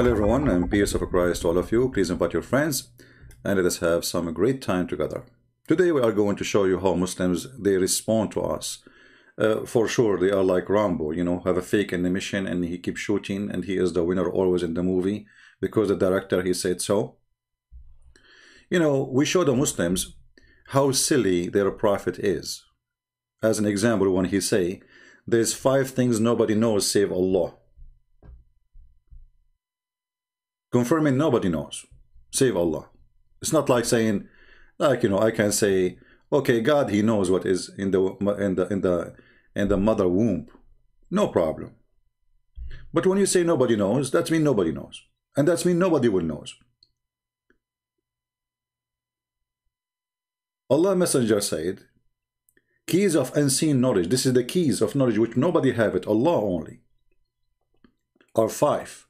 Hello everyone peace of Christ all of you. Please invite your friends and let us have some great time together. Today we are going to show you how Muslims they respond to us. Uh, for sure they are like Rambo, you know, have a fake mission and he keeps shooting and he is the winner always in the movie because the director he said so. You know, we show the Muslims how silly their prophet is. As an example, when he say, there's five things nobody knows save Allah confirming nobody knows. Save Allah. It's not like saying like you know I can say okay God he knows what is in the in the in the in the mother womb. No problem. But when you say nobody knows that means nobody knows. And that means nobody will knows. Allah messenger said keys of unseen knowledge. This is the keys of knowledge which nobody have it. Allah only. Are five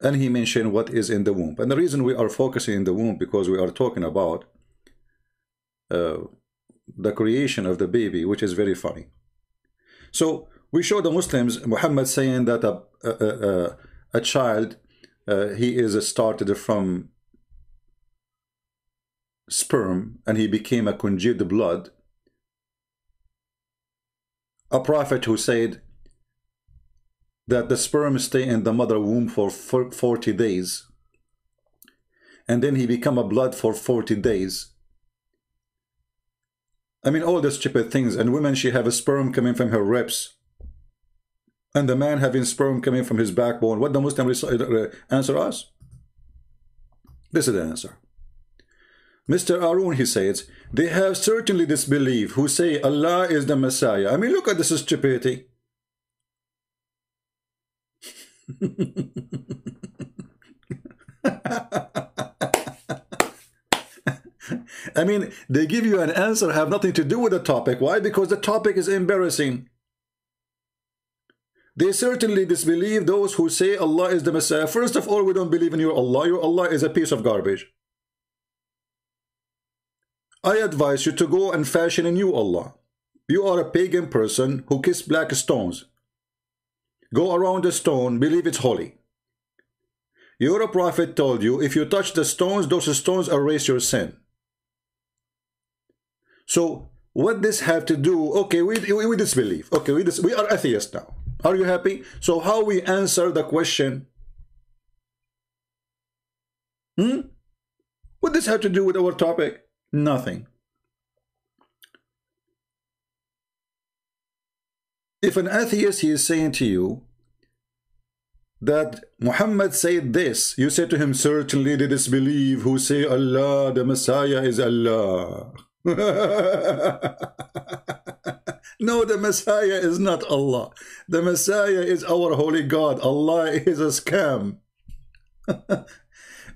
and he mentioned what is in the womb. And the reason we are focusing in the womb because we are talking about uh, the creation of the baby which is very funny. So we show the Muslims Muhammad saying that a, a, a, a child uh, he is started from sperm and he became a congealed blood. A prophet who said that the sperm stay in the mother womb for 40 days and then he become a blood for 40 days I mean all the stupid things and women she have a sperm coming from her ribs and the man having sperm coming from his backbone what the Muslim uh, answer us this is the answer Mr. Arun, he says, they have certainly disbelief who say Allah is the Messiah. I mean, look at this stupidity. I mean, they give you an answer have nothing to do with the topic. Why? Because the topic is embarrassing. They certainly disbelieve those who say Allah is the Messiah. First of all, we don't believe in your Allah. Your Allah is a piece of garbage. I advise you to go and fashion a new Allah. You are a pagan person who kiss black stones. Go around the stone, believe it's holy. Your prophet told you, if you touch the stones, those stones erase your sin. So, what this have to do? Okay, we, we, disbelieve. Okay, we, dis, we are atheists now. Are you happy? So how we answer the question? Hmm? What this have to do with our topic? Nothing. If an atheist he is saying to you that Muhammad said this, you say to him, certainly they disbelieve who say Allah, the Messiah is Allah. no, the Messiah is not Allah. The Messiah is our holy God. Allah is a scam.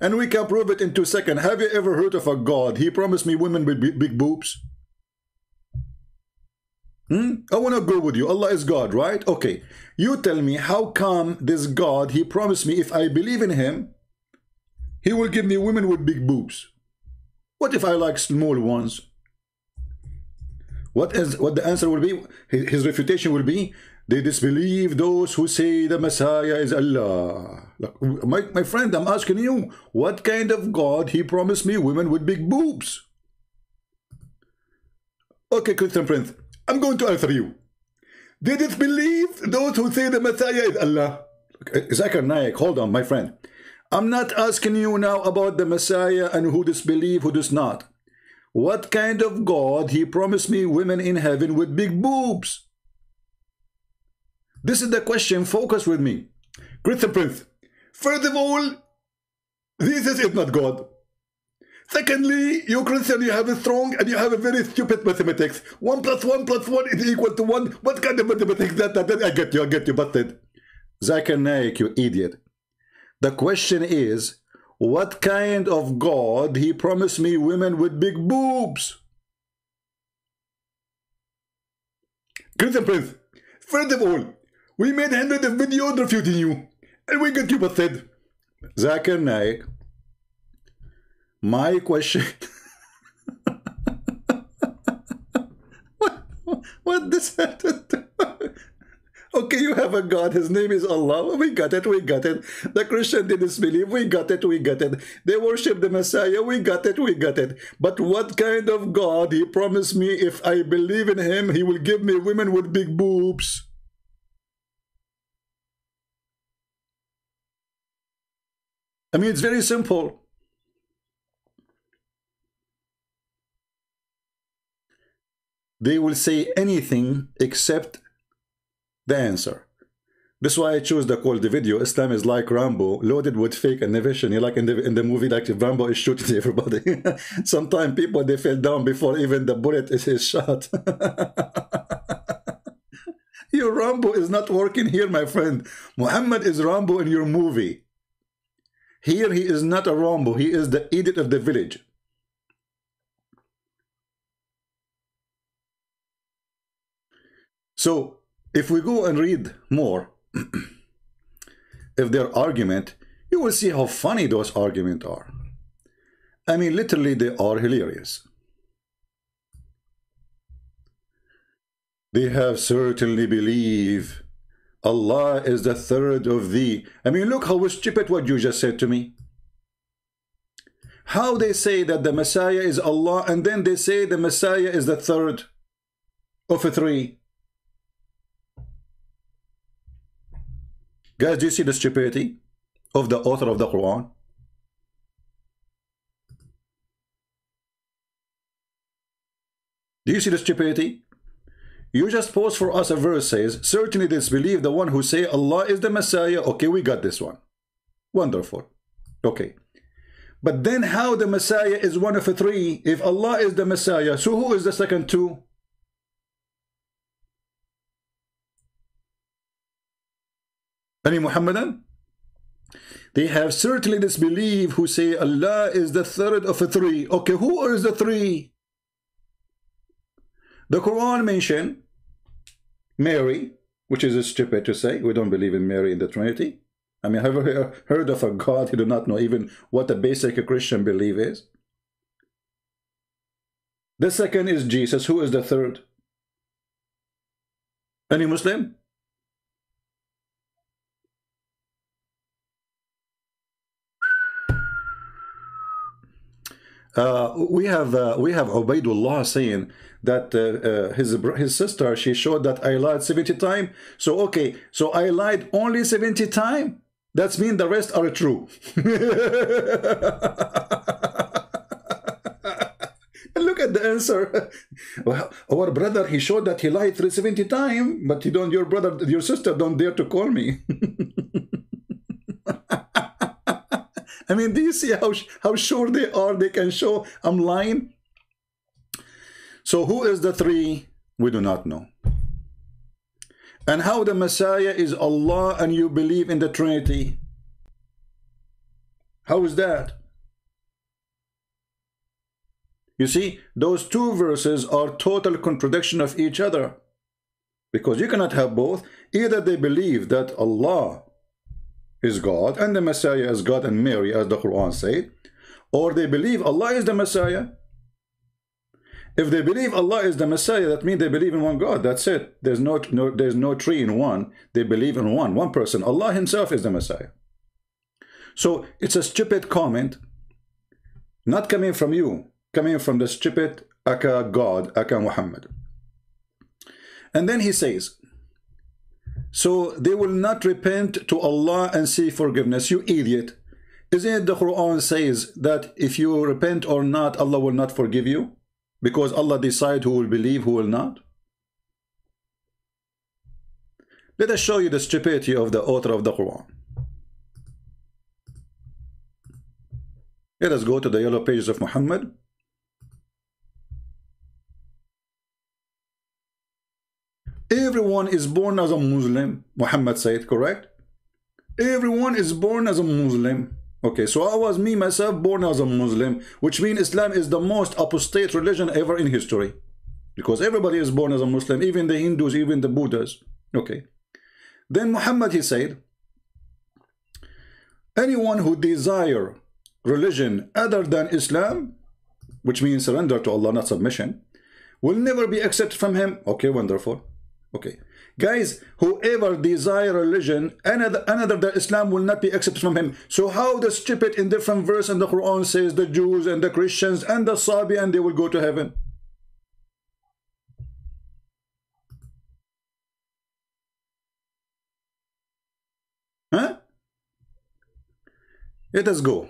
and we can prove it in two seconds. Have you ever heard of a God? He promised me women with big boobs. Hmm? I want to go with you. Allah is God, right? Okay. You tell me how come this God, he promised me if I believe in him, he will give me women with big boobs. What if I like small ones? What is what the answer will be? His, his refutation will be they disbelieve those who say the Messiah is Allah. Look, my, my friend, I'm asking you, what kind of God he promised me women with big boobs? Okay, Christian Prince, I'm going to answer you. Did it believe those who say the Messiah is Allah? Zakir Naik, hold on, my friend. I'm not asking you now about the Messiah and who disbelieve, who does not. What kind of God he promised me women in heaven with big boobs? This is the question. Focus with me. Christian Prince. First of all, this is not God. Secondly, you Christian, you have a strong and you have a very stupid mathematics. One plus one plus one is equal to one. What kind of mathematics that, that? I get you, I get you, busted. Zakir Naik, you idiot. The question is, what kind of God he promised me women with big boobs? Christian Prince, first of all, we made hundreds of videos refuting you, and we got you busted. Zakir Naik, my question what, what this have to do? okay you have have a God. His name is Allah. We got it. We got it. The Christian didn't believe. We got it. We got it. They worship the Messiah. We got it. We got it. But what kind of God? He promised me if I believe in him, he will give me women with big boobs. I mean, it's very simple. They will say anything except the answer. That's why I chose the video Islam is like Rambo, loaded with fake innovation. You like in the in the movie, like Rambo is shooting everybody. Sometimes people they fell down before even the bullet is his shot. your Rambo is not working here, my friend. Muhammad is Rambo in your movie. Here he is not a Rambo, he is the idiot of the village. So if we go and read more, if their argument, you will see how funny those arguments are. I mean, literally, they are hilarious. They have certainly believe Allah is the third of thee. I mean, look how stupid what you just said to me. How they say that the Messiah is Allah and then they say the Messiah is the third of a three. Guys, do you see the stupidity of the author of the Quran? Do you see the stupidity? You just post for us a verse says, certainly disbelieve the one who say Allah is the Messiah. Okay, we got this one. Wonderful. Okay. But then how the Messiah is one of the three? If Allah is the Messiah, so who is the second two? Any Muhammadan? They have certainly disbelief who say Allah is the third of the three. Okay, who is the three? The Quran mention Mary, which is stupid to say. We don't believe in Mary in the Trinity. I mean, have you heard of a God who do not know even what a basic Christian belief is? The second is Jesus. Who is the third? Any Muslim? Uh, we have uh, we have Ubaidullah saying that uh, uh his his sister she showed that I lied 70 times. So okay, so I lied only 70 times. That's mean the rest are true. look at the answer. well, our brother he showed that he lied 370 times, but you don't. Your brother, your sister don't dare to call me. I mean, do you see how, how sure they are? They can show I'm lying. So who is the three? We do not know. And how the Messiah is Allah and you believe in the Trinity. How is that? You see, those two verses are total contradiction of each other. Because you cannot have both. Either they believe that Allah is God and the Messiah is God and Mary as the Quran said or they believe Allah is the Messiah. If they believe Allah is the Messiah that means they believe in one God. That's it. There's no, no there's no tree in one. They believe in one one person. Allah himself is the Messiah. So it's a stupid comment. Not coming from you. Coming from the stupid Aka God Aka Muhammad. And then he says so they will not repent to Allah and seek forgiveness. You idiot. Isn't it the Quran says that if you repent or not, Allah will not forgive you? Because Allah decide who will believe, who will not? Let us show you the stupidity of the author of the Quran. Let us go to the yellow pages of Muhammad. Everyone is born as a Muslim, Muhammad said, correct? Everyone is born as a Muslim. Okay, so I was me myself born as a Muslim, which means Islam is the most apostate religion ever in history. Because everybody is born as a Muslim, even the Hindus, even the Buddhas. Okay. Then Muhammad, he said, anyone who desire religion other than Islam, which means surrender to Allah, not submission, will never be accepted from him. Okay, wonderful. Okay. Guys, whoever desire religion, another, another than Islam will not be accepted from him. So how the stupid in different verse in the Quran says the Jews and the Christians and the Sabi and they will go to heaven? Huh? Let us go.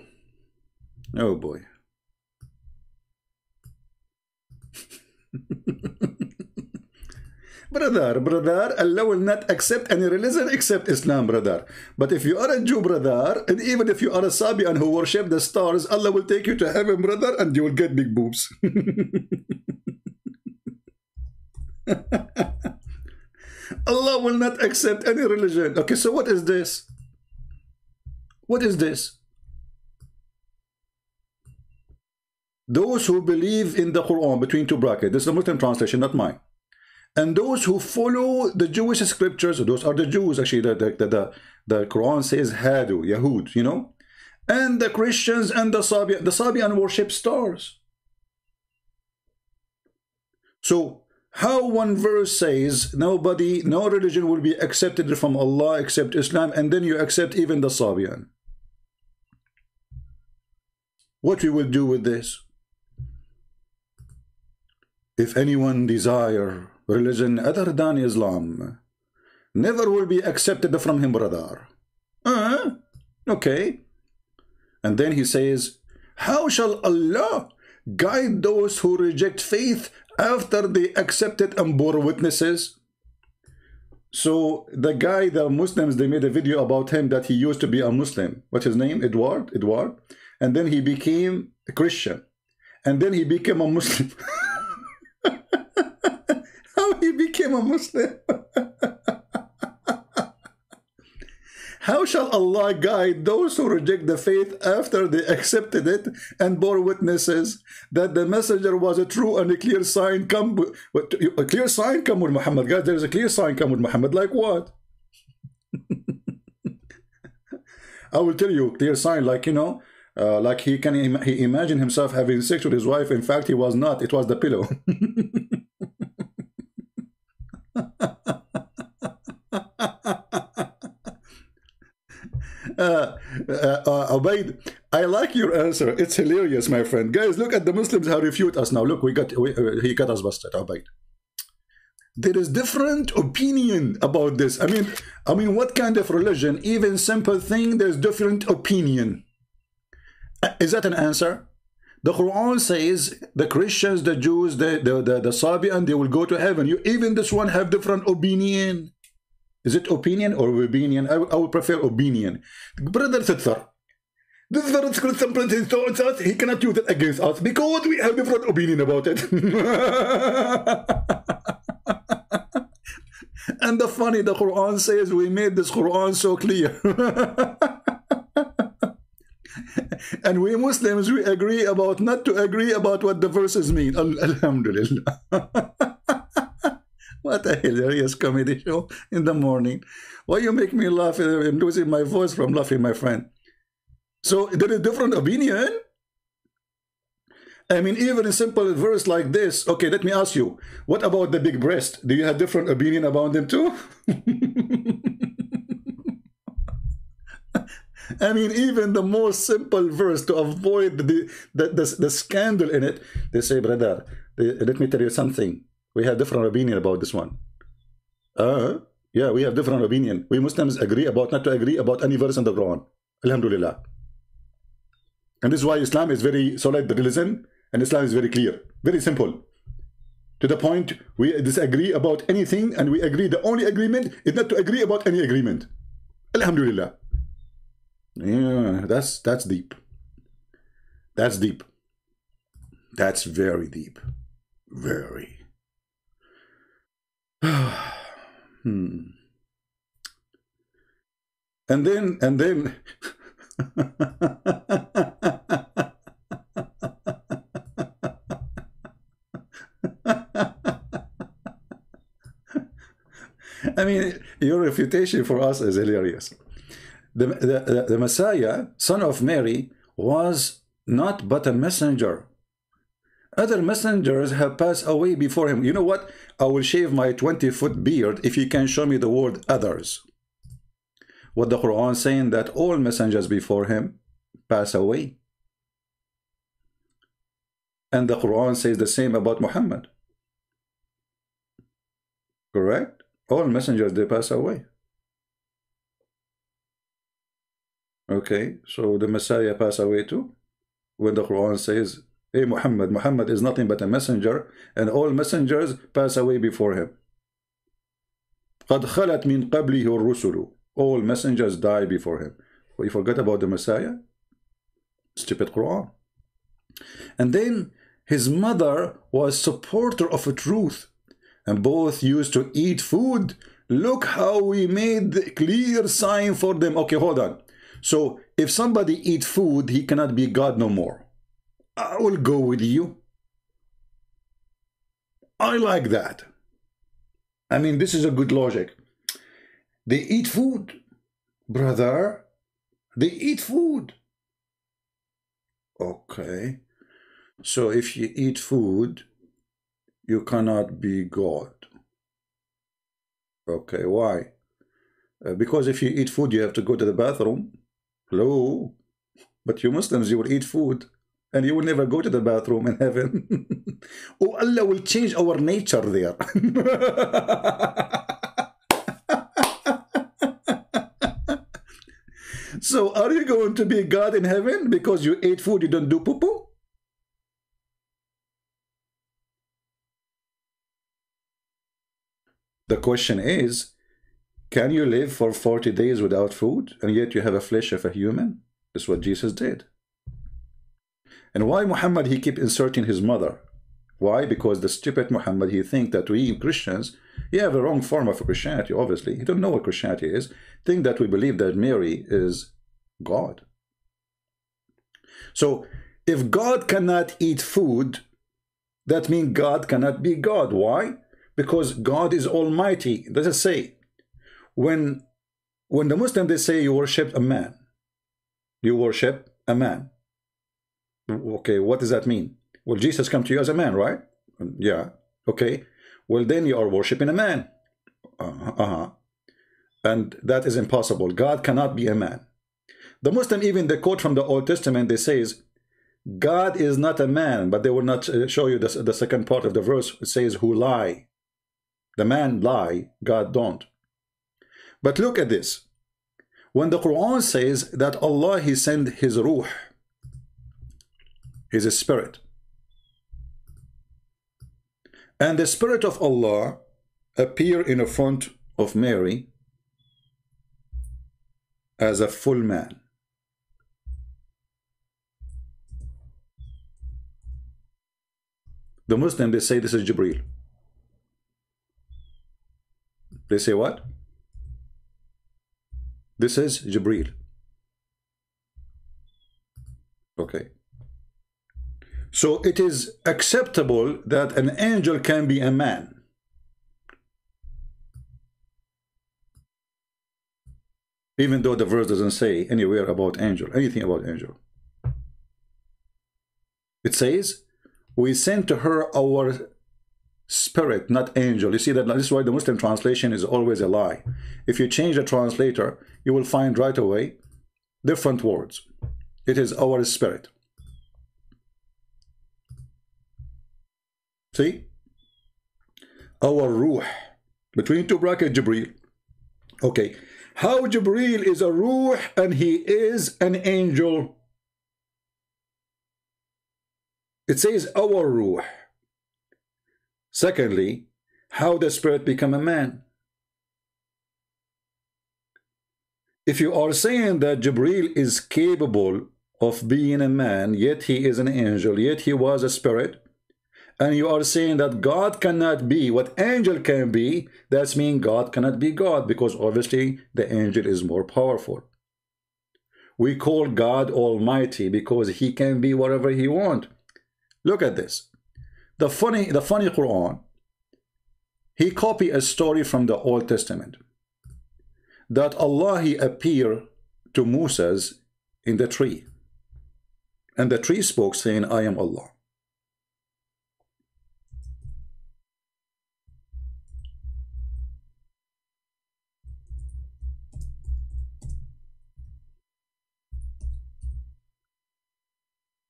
Oh boy. brother, brother, Allah will not accept any religion except Islam, brother. But if you are a Jew, brother, and even if you are a Sabian who worship the stars, Allah will take you to heaven, brother, and you will get big boobs. Allah will not accept any religion. Okay, so what is this? What is this? Those who believe in the Quran between two brackets, this is the Muslim translation, not mine. And those who follow the Jewish scriptures, those are the Jews actually, the, the, the, the Quran says Hadu, Yahud, you know? And the Christians and the Sabian, the Sabian worship stars. So how one verse says nobody, no religion will be accepted from Allah except Islam, and then you accept even the Sabian. What we will do with this? If anyone desire religion other than Islam, never will be accepted from him, brother. Uh, okay. And then he says, How shall Allah guide those who reject faith after they accepted and bore witnesses? So the guy, the Muslims, they made a video about him that he used to be a Muslim. What's his name? Edward? Edward? And then he became a Christian. And then he became a Muslim. became a Muslim. How shall Allah guide those who reject the faith after they accepted it and bore witnesses that the messenger was a true and a clear sign come a clear sign come with Muhammad? Guys, there is a clear sign come with Muhammad. Like what? I will tell you clear sign like you know uh, like he can Im he imagine himself having sex with his wife. In fact, he was not. It was the pillow. uh, uh, Ubaid, I like your answer. It's hilarious, my friend. Guys, look at the Muslims how refute us now. Look, we got we, uh, he got us busted, Ubaid. There is different opinion about this. I mean, I mean, what kind of religion? Even simple thing, there's different opinion. Uh, is that an answer? The Quran says the Christians, the Jews, the the the, the Sabian, they will go to heaven. You even this one have different opinion. Is it opinion or opinion? I, I would prefer opinion. Brother Sitter, this is the Christian prince towards us. he cannot use it against us because we have different opinion about it. and the funny, the Quran says we made this Quran so clear. and we Muslims, we agree about not to agree about what the verses mean. Alhamdulillah. What a hilarious comedy show in the morning. Why you make me laugh? I'm losing my voice from laughing, my friend. So there is different opinion. I mean, even a simple verse like this. Okay, let me ask you. What about the big breast? Do you have different opinion about them too? I mean, even the most simple verse to avoid the, the, the, the scandal in it, they say, brother, let me tell you something. We have different opinion about this one. Uh, yeah, we have different opinion. We Muslims agree about not to agree about any verse in the Quran. Alhamdulillah. And this is why Islam is very solid religion and Islam is very clear. Very simple. To the point we disagree about anything and we agree the only agreement is not to agree about any agreement. Alhamdulillah. Yeah, that's that's deep. That's deep. That's very deep. Very. Hmm. And then, and then, I mean, your refutation for us is hilarious. The, the, the Messiah, son of Mary, was not but a messenger Other messengers have passed away before him. You know what? I will shave my 20-foot beard if you can show me the word others. What the Quran saying that all messengers before him pass away. And the Quran says the same about Muhammad. Correct? All messengers, they pass away. Okay, so the Messiah pass away too? When the Quran says, Hey Muhammad, Muhammad is nothing but a messenger, and all messengers pass away before him. قَدْ خَلَتْ مِنْ قَبْلِهِ الرُّسُلُ All messengers die before him. But you forgot about the Messiah? Stupid Quran. And then his mother was supporter of a truth, and both used to eat food. Look how we made the clear sign for them. Okay, hold on. So if somebody eat food, he cannot be God no more. I will go with you. I like that. I mean, this is a good logic. They eat food, brother. They eat food. Okay. So if you eat food, you cannot be God. Okay, why? Uh, because if you eat food, you have to go to the bathroom. Hello? But you Muslims, you will eat food and you will never go to the bathroom in heaven. oh, Allah will change our nature there. so are you going to be God in heaven because you ate food, you don't do poo-poo? The question is, can you live for 40 days without food and yet you have a flesh of a human? That's what Jesus did. And why Muhammad, he keep inserting his mother? Why? Because the stupid Muhammad, he think that we Christians, he have a wrong form of Christianity, obviously. He don't know what Christianity is. Think that we believe that Mary is God. So, if God cannot eat food, that means God cannot be God. Why? Because God is almighty. Does it say, when when the Muslim they say you worship a man, you worship a man. Okay, what does that mean? Well, Jesus come to you as a man, right? Yeah. Okay. Well, then you are worshiping a man. Uh-huh. uh-huh. And that is impossible. God cannot be a man. The Muslim, even the quote from the Old Testament, they says, God is not a man, but they will not uh, show you the, the second part of the verse. It says, who lie. The man lie, God don't. But look at this. When the Quran says that Allah, He sent His Ruh, His Spirit, and the Spirit of Allah appear in the front of Mary as a full man. The Muslim, they say this is Jibril. They say what? This is Jibril. Okay. So it is acceptable that an angel can be a man. Even though the verse doesn't say anywhere about angel, anything about angel. It says, we sent to her our spirit, not angel. You see that this is why the Muslim translation is always a lie. If you change the translator, you will find right away different words. It is our spirit. See? Our ruh. Between two brackets, Jibreel. Okay. How Jibreel is a ruh and he is an angel. It says our ruh. Secondly, how the spirit become a man. If you are saying that Jibril is capable of being a man, yet he is an angel, yet he was a spirit, and you are saying that God cannot be what angel can be, that's mean God cannot be God, because obviously the angel is more powerful. We call God Almighty because he can be whatever he want. Look at this. The funny, the funny Quran, he copy a story from the Old Testament that Allah he appeared to Moses in the tree. And the tree spoke saying, I am Allah.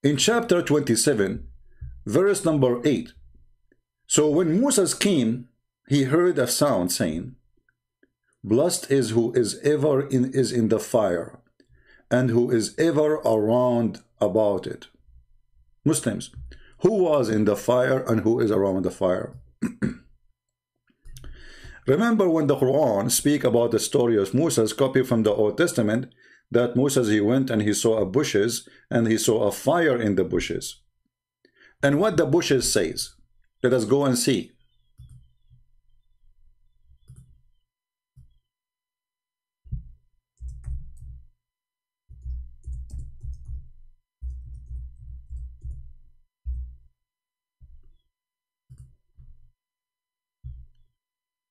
In chapter 27, verse number 8. So when Moses came, he heard a sound saying, Blessed is who is ever in, is in the fire, and who is ever around about it. Muslims, who was in the fire and who is around the fire? Remember when the Quran speak about the story of Moses, copy from the Old Testament, that Moses, he went and he saw a bushes and he saw a fire in the bushes. And what the bushes says, let us go and see.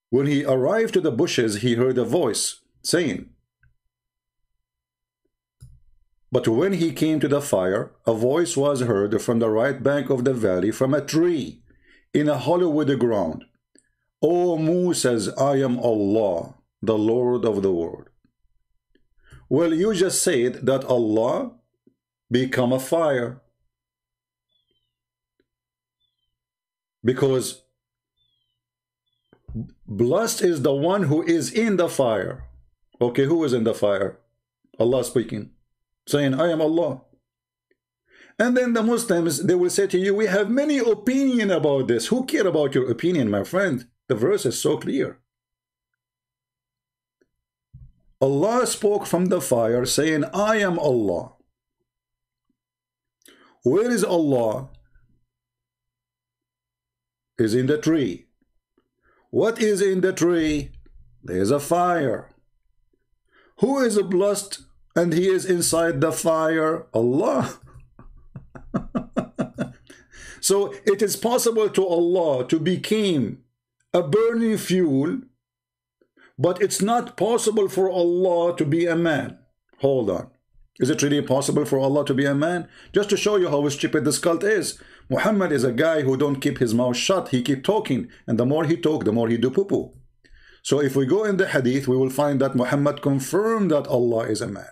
When he arrived to the bushes, he heard a voice saying, But when he came to the fire, a voice was heard from the right bank of the valley from a tree in a hollow with the ground. O Moses, I am Allah, the Lord of the world. Well, you just said that Allah become a fire. Because Blessed is the one who is in the fire. Okay, who is in the fire? Allah speaking, saying, I am Allah. And then the Muslims, they will say to you, we have many opinion about this. Who care about your opinion, my friend? The verse is so clear. Allah spoke from the fire saying, I am Allah. Where is Allah? Is in the tree. What is in the tree? There's a fire. Who is a blessed and he is inside the fire? Allah. so it is possible to Allah to become a burning fuel, but it's not possible for Allah to be a man. Hold on. Is it really possible for Allah to be a man? Just to show you how stupid this cult is. Muhammad is a guy who don't keep his mouth shut. He keep talking. And the more he talk, the more he do poo-poo. So if we go in the hadith, we will find that Muhammad confirmed that Allah is a man.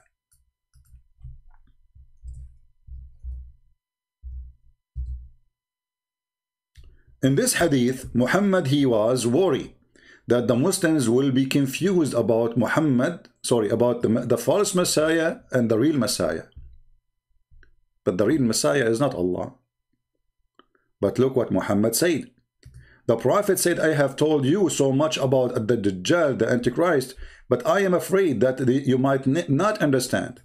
In this hadith, Muhammad, he was worried that the Muslims will be confused about Muhammad, sorry, about the, the false Messiah and the real Messiah. But the real Messiah is not Allah. But look what Muhammad said. The Prophet said, I have told you so much about the Dajjal, the Antichrist, but I am afraid that the, you might not understand.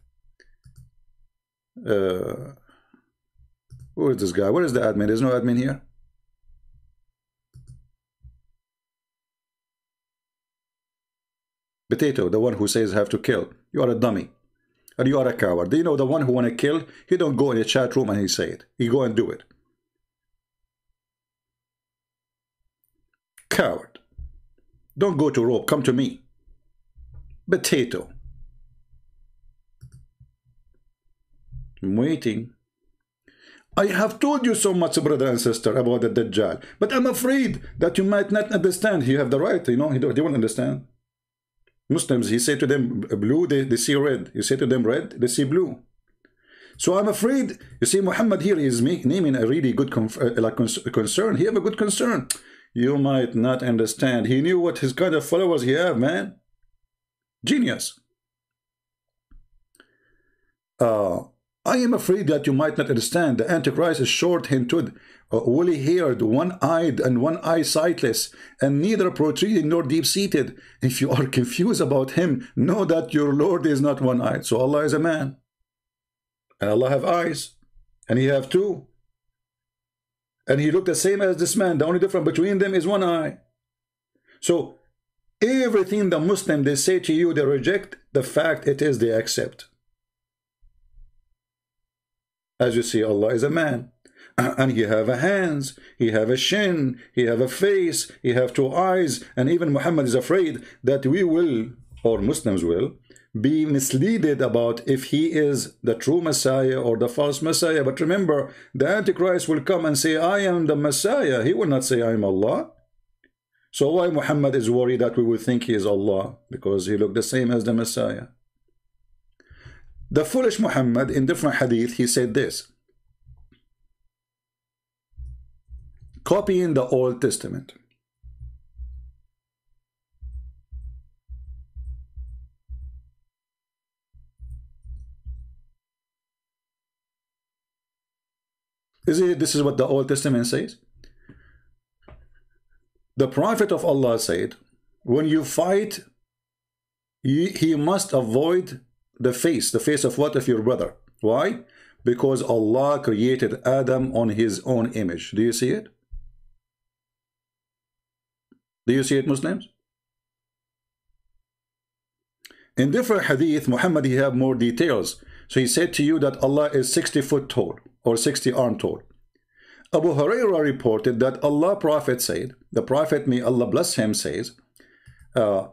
Uh, who is this guy? Where is the admin? There's no admin here. Potato, the one who says have to kill. You are a dummy. And you are a coward. Do you know the one who want to kill? He don't go in a chat room and he say it. He go and do it. Coward. Don't go to rope. Come to me. Potato. I'm waiting. I have told you so much, brother and sister, about the Dajjal. But I'm afraid that you might not understand. You have the right, you know, they won't understand. Muslims, he said to them blue, they, they see red. You say to them red, they see blue. So I'm afraid, you see, Muhammad here is naming a really good uh, like concern. He have a good concern. You might not understand. He knew what his kind of followers he have, man. Genius. Uh, I am afraid that you might not understand. The Antichrist is short-hinted, uh, woolly-haired, one-eyed, and one-eye sightless, and neither protruding nor deep-seated. If you are confused about him, know that your Lord is not one-eyed. So Allah is a man. And Allah have eyes. And he have two. And he looked the same as this man. The only difference between them is one eye. So everything the Muslim they say to you, they reject. The fact it is they accept. As you see, Allah is a man. And he have a hands, he have a shin, he have a face, he have two eyes. And even Muhammad is afraid that we will, or Muslims will, be misleaded about if he is the true Messiah or the false Messiah. But remember, the Antichrist will come and say, I am the Messiah. He will not say, I am Allah. So why Muhammad is worried that we will think he is Allah? Because he looked the same as the Messiah. The foolish Muhammad in different hadith, he said this. Copying the Old Testament. Is it, this is what the Old Testament says? The Prophet of Allah said, when you fight, he, must avoid the face, the face of what? Of your brother. Why? Because Allah created Adam on his own image. Do you see it? Do you see it, Muslims? In different hadith, Muhammad, he have more details. So he said to you that Allah is 60 foot tall or 60 arm tall. Abu Huraira reported that Allah Prophet said, the Prophet, may Allah bless him, says, uh,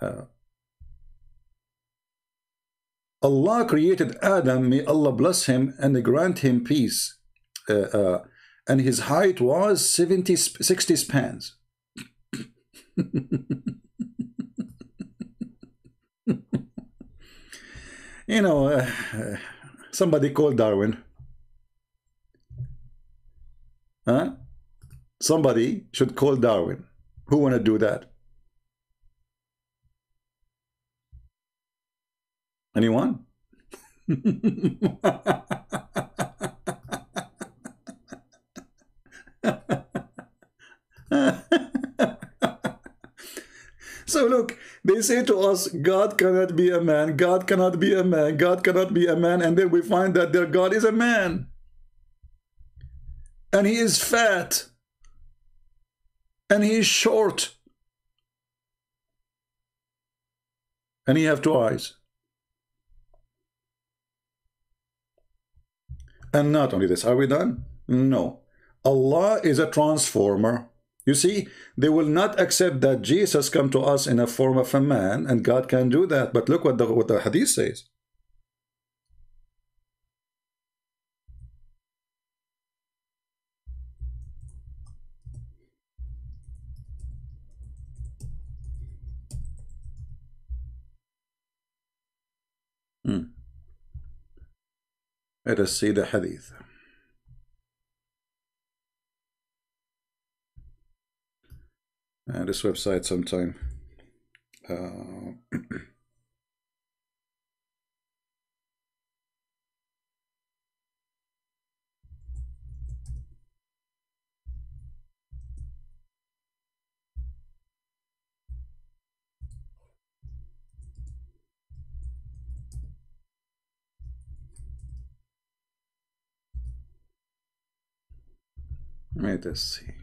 uh, Allah created Adam, may Allah bless him and grant him peace. Uh, uh and his height was 70, 60 spans. You know, uh, somebody called Darwin. Huh? Somebody should call Darwin. Who want to do that? Anyone? so look, they say to us, God cannot be a man, God cannot be a man, God cannot be a man, and then we find that their God is a man. And he is fat. And he is short. And he have two eyes. And not only this are we done? No. Allah is a transformer you see they will not accept that jesus come to us in a form of a man and god can do that but look what the what the hadith says Hmm. Let us see the hadith. Uh, this website sometime. Uh, Let us see.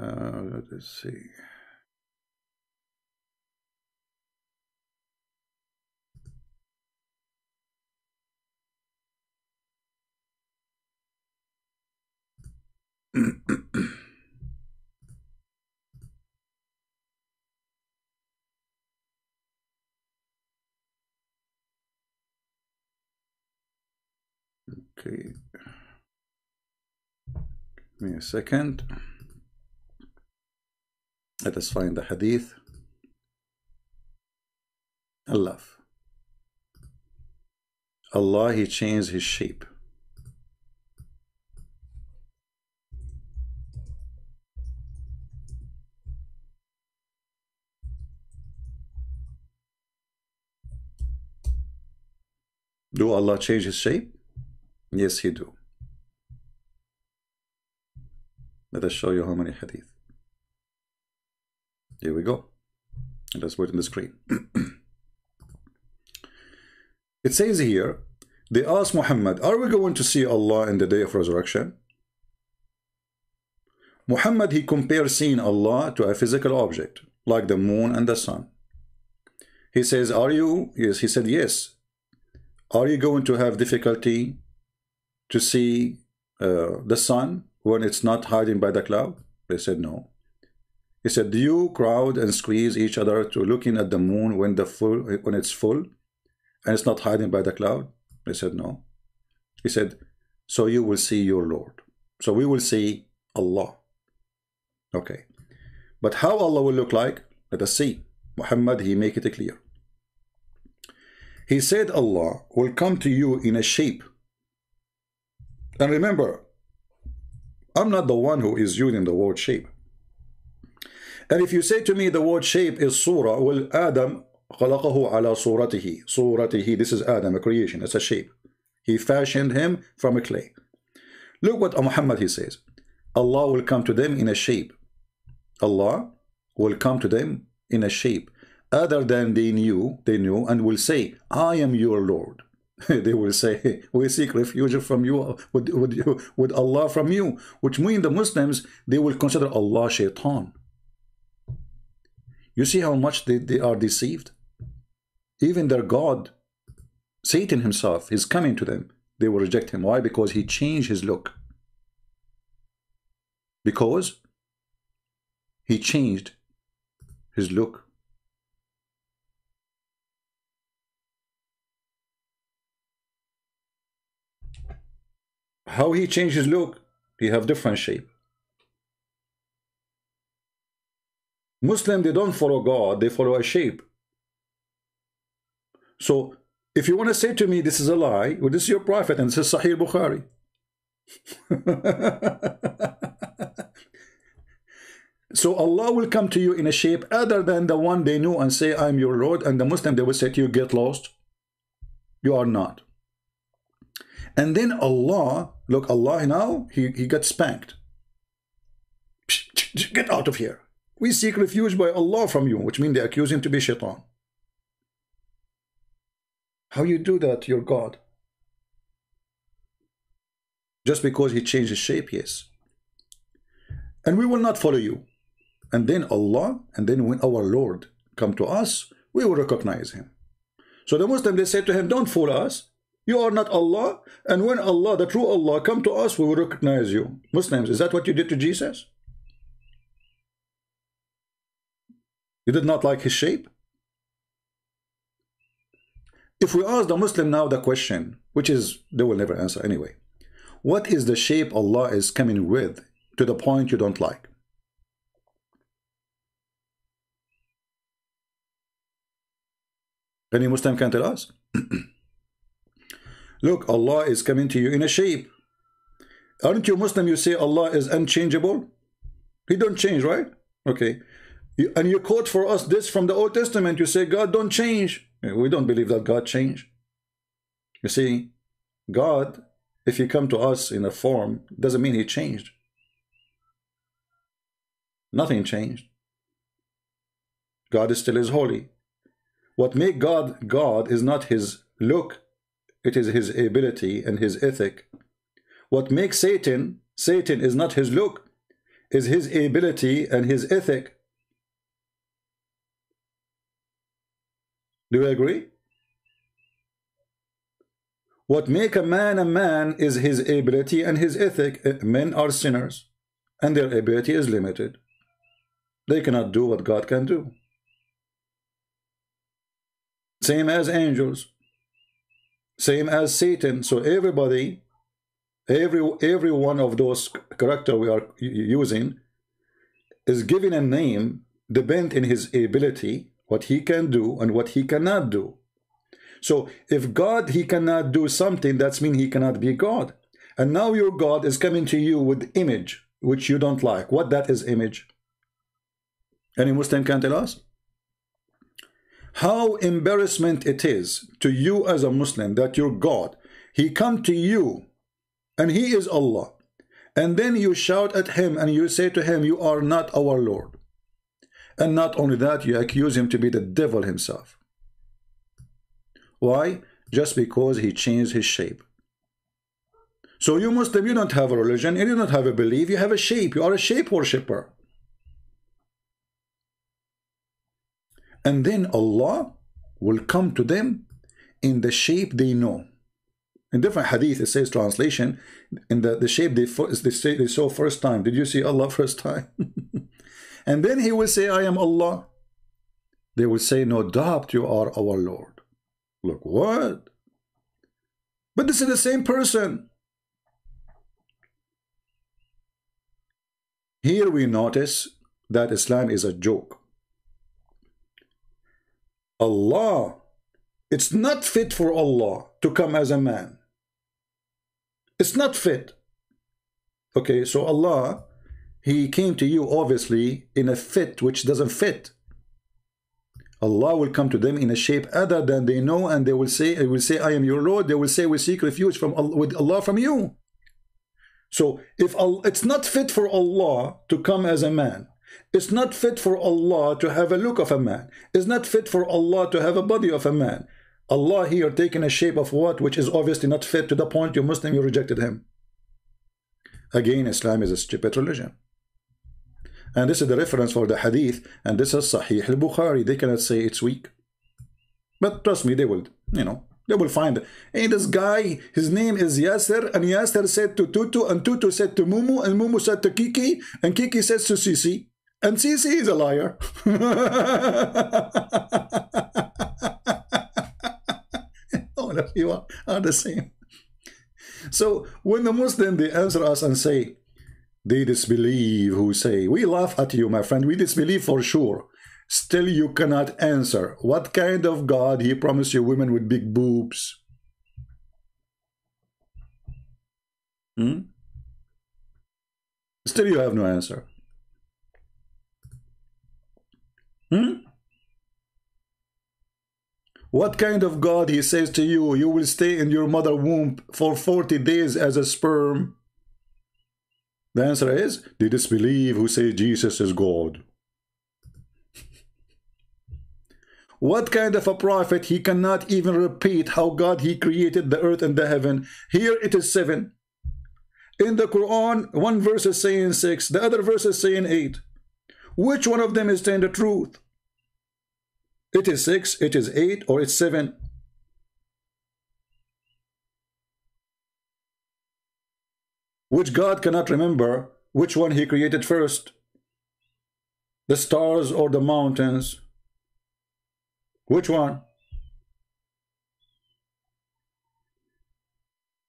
Uh, let us see. Okay. Give me a second. Let us find the hadith. Allah. Allah, He changed His shape. Do Allah change His shape? Yes, he do. Let us show you how many hadith. Here we go. Let's put it in the screen. it says here, they asked Muhammad, are we going to see Allah in the day of resurrection? Muhammad, he compares seeing Allah to a physical object, like the moon and the sun. He says, are you? Yes, he said, yes. Are you going to have difficulty to see uh, the sun when it's not hiding by the cloud? They said no. He said, do you crowd and squeeze each other to looking at the moon when the full when it's full and it's not hiding by the cloud? They said no. He said, so you will see your Lord. So we will see Allah. Okay. But how Allah will look like, let us see. Muhammad, he make it clear. He said Allah will come to you in a shape. And remember, I'm not the one who is using the word shape. And if you say to me the word shape is surah, well, Adam خلقه على صورته صورته this is Adam a creation it's a shape he fashioned him from a clay look what Muhammad he says Allah will come to them in a shape Allah will come to them in a shape other than they knew they knew and will say I am your Lord they will say we seek refuge from you with, with, with Allah from you which mean the Muslims they will consider Allah shaitan you see how much they, they are deceived even their God, Satan himself, is coming to them. They will reject him. Why? Because he changed his look. Because he changed his look. How he changed his look? He have different shape. Muslim, they don't follow God, they follow a shape. So if you want to say to me this is a lie, well, this is your prophet and this is Sahih Bukhari. so Allah will come to you in a shape other than the one they knew and say, I'm your Lord. And the Muslim, they will say to you, get lost. You are not. And then Allah, look, Allah now, he, he got spanked. Get out of here. We seek refuge by Allah from you, which means they accuse him to be shaitan. How you do that, your God? Just because he changed his shape, yes. And we will not follow you. And then Allah, and then when our Lord come to us, we will recognize him. So the Muslim, they say to him, don't fool us. You are not Allah. And when Allah, the true Allah, come to us, we will recognize you. Muslims, is that what you did to Jesus? You did not like his shape? If we ask the Muslim now the question, which is they will never answer anyway, what is the shape Allah is coming with to the point you don't like? Any Muslim can tell us? Look, Allah is coming to you in a shape. Aren't you Muslim? You say Allah is unchangeable. He don't change, right? Okay. And you quote for us this from the Old Testament. You say God don't change. We don't believe that God changed. You see, God, if he come to us in a form, doesn't mean he changed. Nothing changed. God is still is holy. What make God God is not his look, it is his ability and his ethic. What makes Satan, Satan is not his look, is his ability and his ethic. Do you agree? What make a man a man is his ability and his ethic. Uh, men are sinners, and their ability is limited. They cannot do what God can do. Same as angels. Same as Satan. So everybody, every every one of those character we are using is given a name depend in his ability what he can do and what he cannot do. So if God, he cannot do something, that's mean he cannot be God. And now your God is coming to you with image, which you don't like. What that is image? Any Muslim can tell us? How embarrassment it is to you as a Muslim that your God, he come to you and he is Allah. And then you shout at him and you say to him, you are not our Lord. And not only that, you accuse him to be the devil himself. Why? Just because he changed his shape. So you Muslim, you don't have a religion, you don't have a belief, you have a shape. You are a shape worshipper. And then Allah will come to them in the shape they know. In different hadith, it says translation, in the, the shape they, they, they saw first time. Did you see Allah first time? And then he will say, I am Allah. They will say, no doubt you are our Lord. Look, what? But this is the same person. Here we notice that Islam is a joke. Allah It's not fit for Allah to come as a man. It's not fit. Okay, so Allah, He came to you obviously in a fit which doesn't fit. Allah will come to them in a shape other than they know and they will say, they will say, I am your Lord. They will say, we seek refuge from with Allah from you. So if it's not fit for Allah to come as a man, it's not fit for Allah to have a look of a man. It's not fit for Allah to have a body of a man. Allah here taking a shape of what which is obviously not fit to the point you Muslim you rejected him. Again, Islam is a stupid religion. And this is the reference for the hadith, and this is Sahih al-Bukhari. They cannot say it's weak. But trust me, they will, you know, they will find, hey, this guy, his name is Yasser, and Yasser said to Tutu, and Tutu said to Mumu, and Mumu said to Kiki, and Kiki says to Sisi. And Sisi is a liar. All of you are, are the same. So when the Muslim, they answer us and say, they disbelieve who say, we laugh at you, my friend, we disbelieve for sure. Still you cannot answer. What kind of God he promised you women with big boobs? Hmm? Still you have no answer. Hmm? What kind of God he says to you, you will stay in your mother womb for 40 days as a sperm? The answer is, they disbelieve who say Jesus is God. What kind of a prophet he cannot even repeat how God he created the earth and the heaven? Here it is seven. In the Quran, one verse is saying six, the other verse is saying eight. Which one of them is telling the truth? It is six, it is eight, or it's seven. Which God cannot remember which one he created first? The stars or the mountains? Which one?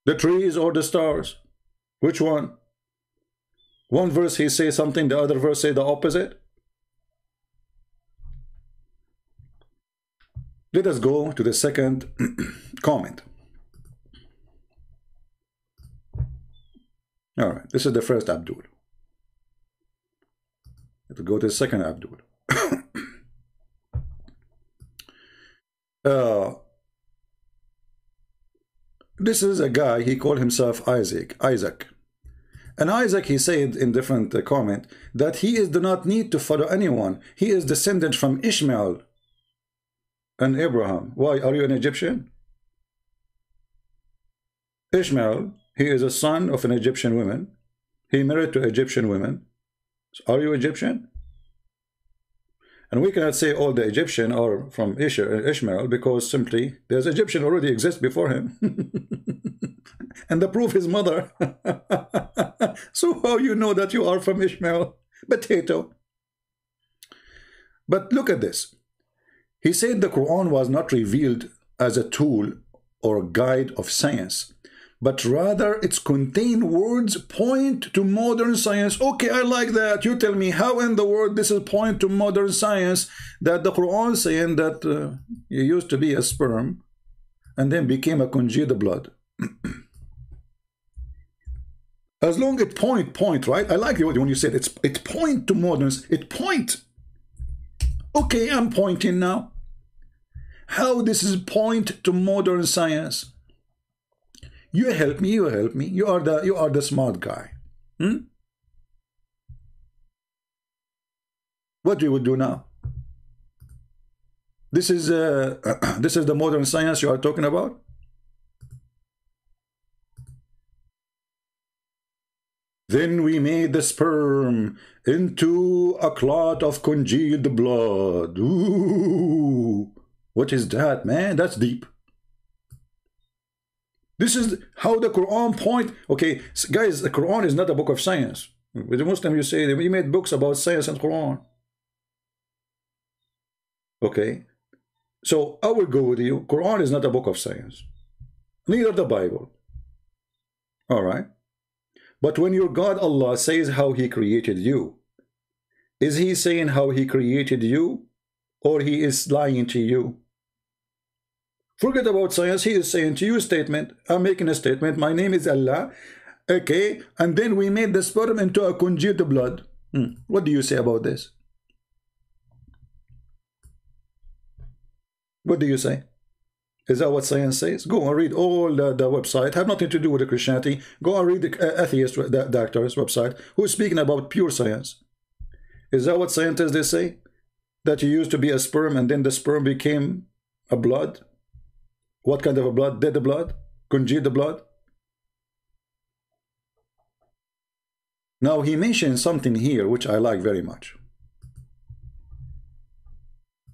The trees or the stars? Which one? One verse he says something, the other verse say the opposite. Let us go to the second comment. All right, this is the first Abdul. Let's go to the second Abdul. uh, this is a guy, he called himself Isaac. Isaac. And Isaac, he said in different uh, comment that he is do not need to follow anyone. He is descendant from Ishmael and Abraham. Why? Are you an Egyptian? Ishmael, he is a son of an Egyptian woman. He married to Egyptian women. So are you Egyptian? And we cannot say all the Egyptian are from Ishmael because simply there's Egyptian already exists before him. and the proof is mother. so how you know that you are from Ishmael? Potato. But look at this. He said the Quran was not revealed as a tool or a guide of science, but rather its contained words point to modern science. Okay, I like that. You tell me how in the world this is point to modern science that the Quran saying that uh, you used to be a sperm and then became a congealed blood. As long it point, point, right? I like it when you said it's it point to moderns. It point. Okay, I'm pointing now. How this is point to modern science? You help me, you help me. You are the you are the smart guy. Hmm? What we would do now? This is uh, this is the modern science you are talking about. Then we made the sperm into a clot of congealed blood. Ooh, what is that, man? That's deep. This is how the Quran point. Okay, guys, the Quran is not a book of science. With the Muslim, you say we made books about science and Quran. Okay, so I will go with you. Quran is not a book of science. Neither the Bible. All right. But when your God Allah says how he created you, is he saying how he created you or he is lying to you? Forget about science. He is saying to you statement. I'm making a statement. My name is Allah. Okay. And then we made the sperm into a congealed blood. Hmm. What do you say about this? What do you say? Is that what science says? Go and read all the, the website. Have nothing to do with the Christianity. Go and read the uh, atheist the doctor's website who's speaking about pure science. Is that what scientists they say? That you used to be a sperm and then the sperm became a blood? What kind of a blood? Dead blood? Congealed blood? Now he mentioned something here which I like very much.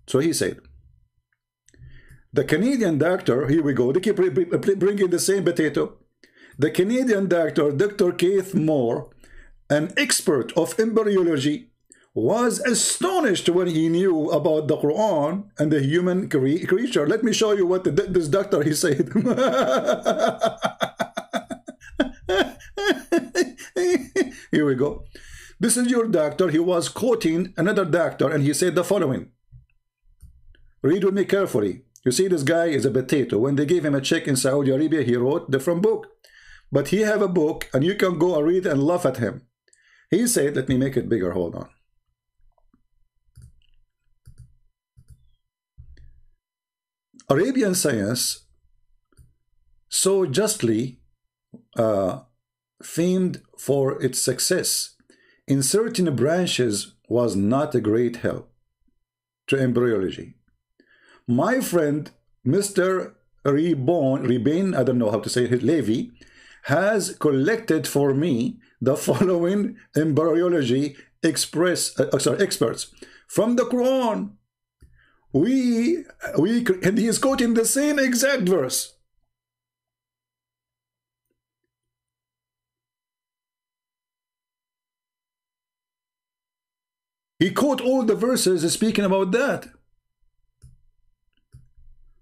So he said, the Canadian doctor, here we go, they keep bringing the same potato. The Canadian doctor, Dr. Keith Moore, an expert of embryology, was astonished when he knew about the Quran and the human cre creature. Let me show you what the, this doctor he said. Here we go. This is your doctor. He was quoting another doctor and he said the following. Read with me carefully. You see, this guy is a potato. When they gave him a check in Saudi Arabia, he wrote different book. But he have a book, and you can go and read and laugh at him. He said, let me make it bigger, hold on. Arabian science so justly uh, famed for its success in certain branches was not a great help to embryology. My friend, Mr. Reuben, I don't know how to say it, Levy, has collected for me the following embryology express, uh, sorry, experts from the Quran. We, we, and he is quoting the same exact verse. He quote all the verses speaking about that.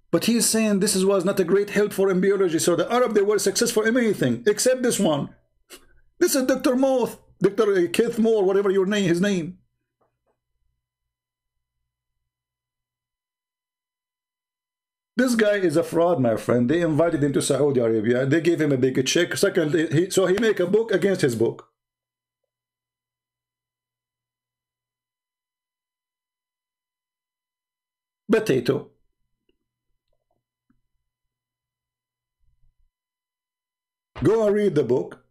But he is saying this was not a great help for embryology. So the Arab, they were successful in anything except this one. This is Dr. Moth, Dr. Keith Moore, whatever your name, his name. This guy is a fraud, my friend. They invited him to Saudi Arabia. They gave him a big check. Second, he, so he make a book against his book. Potato. Go and read the book.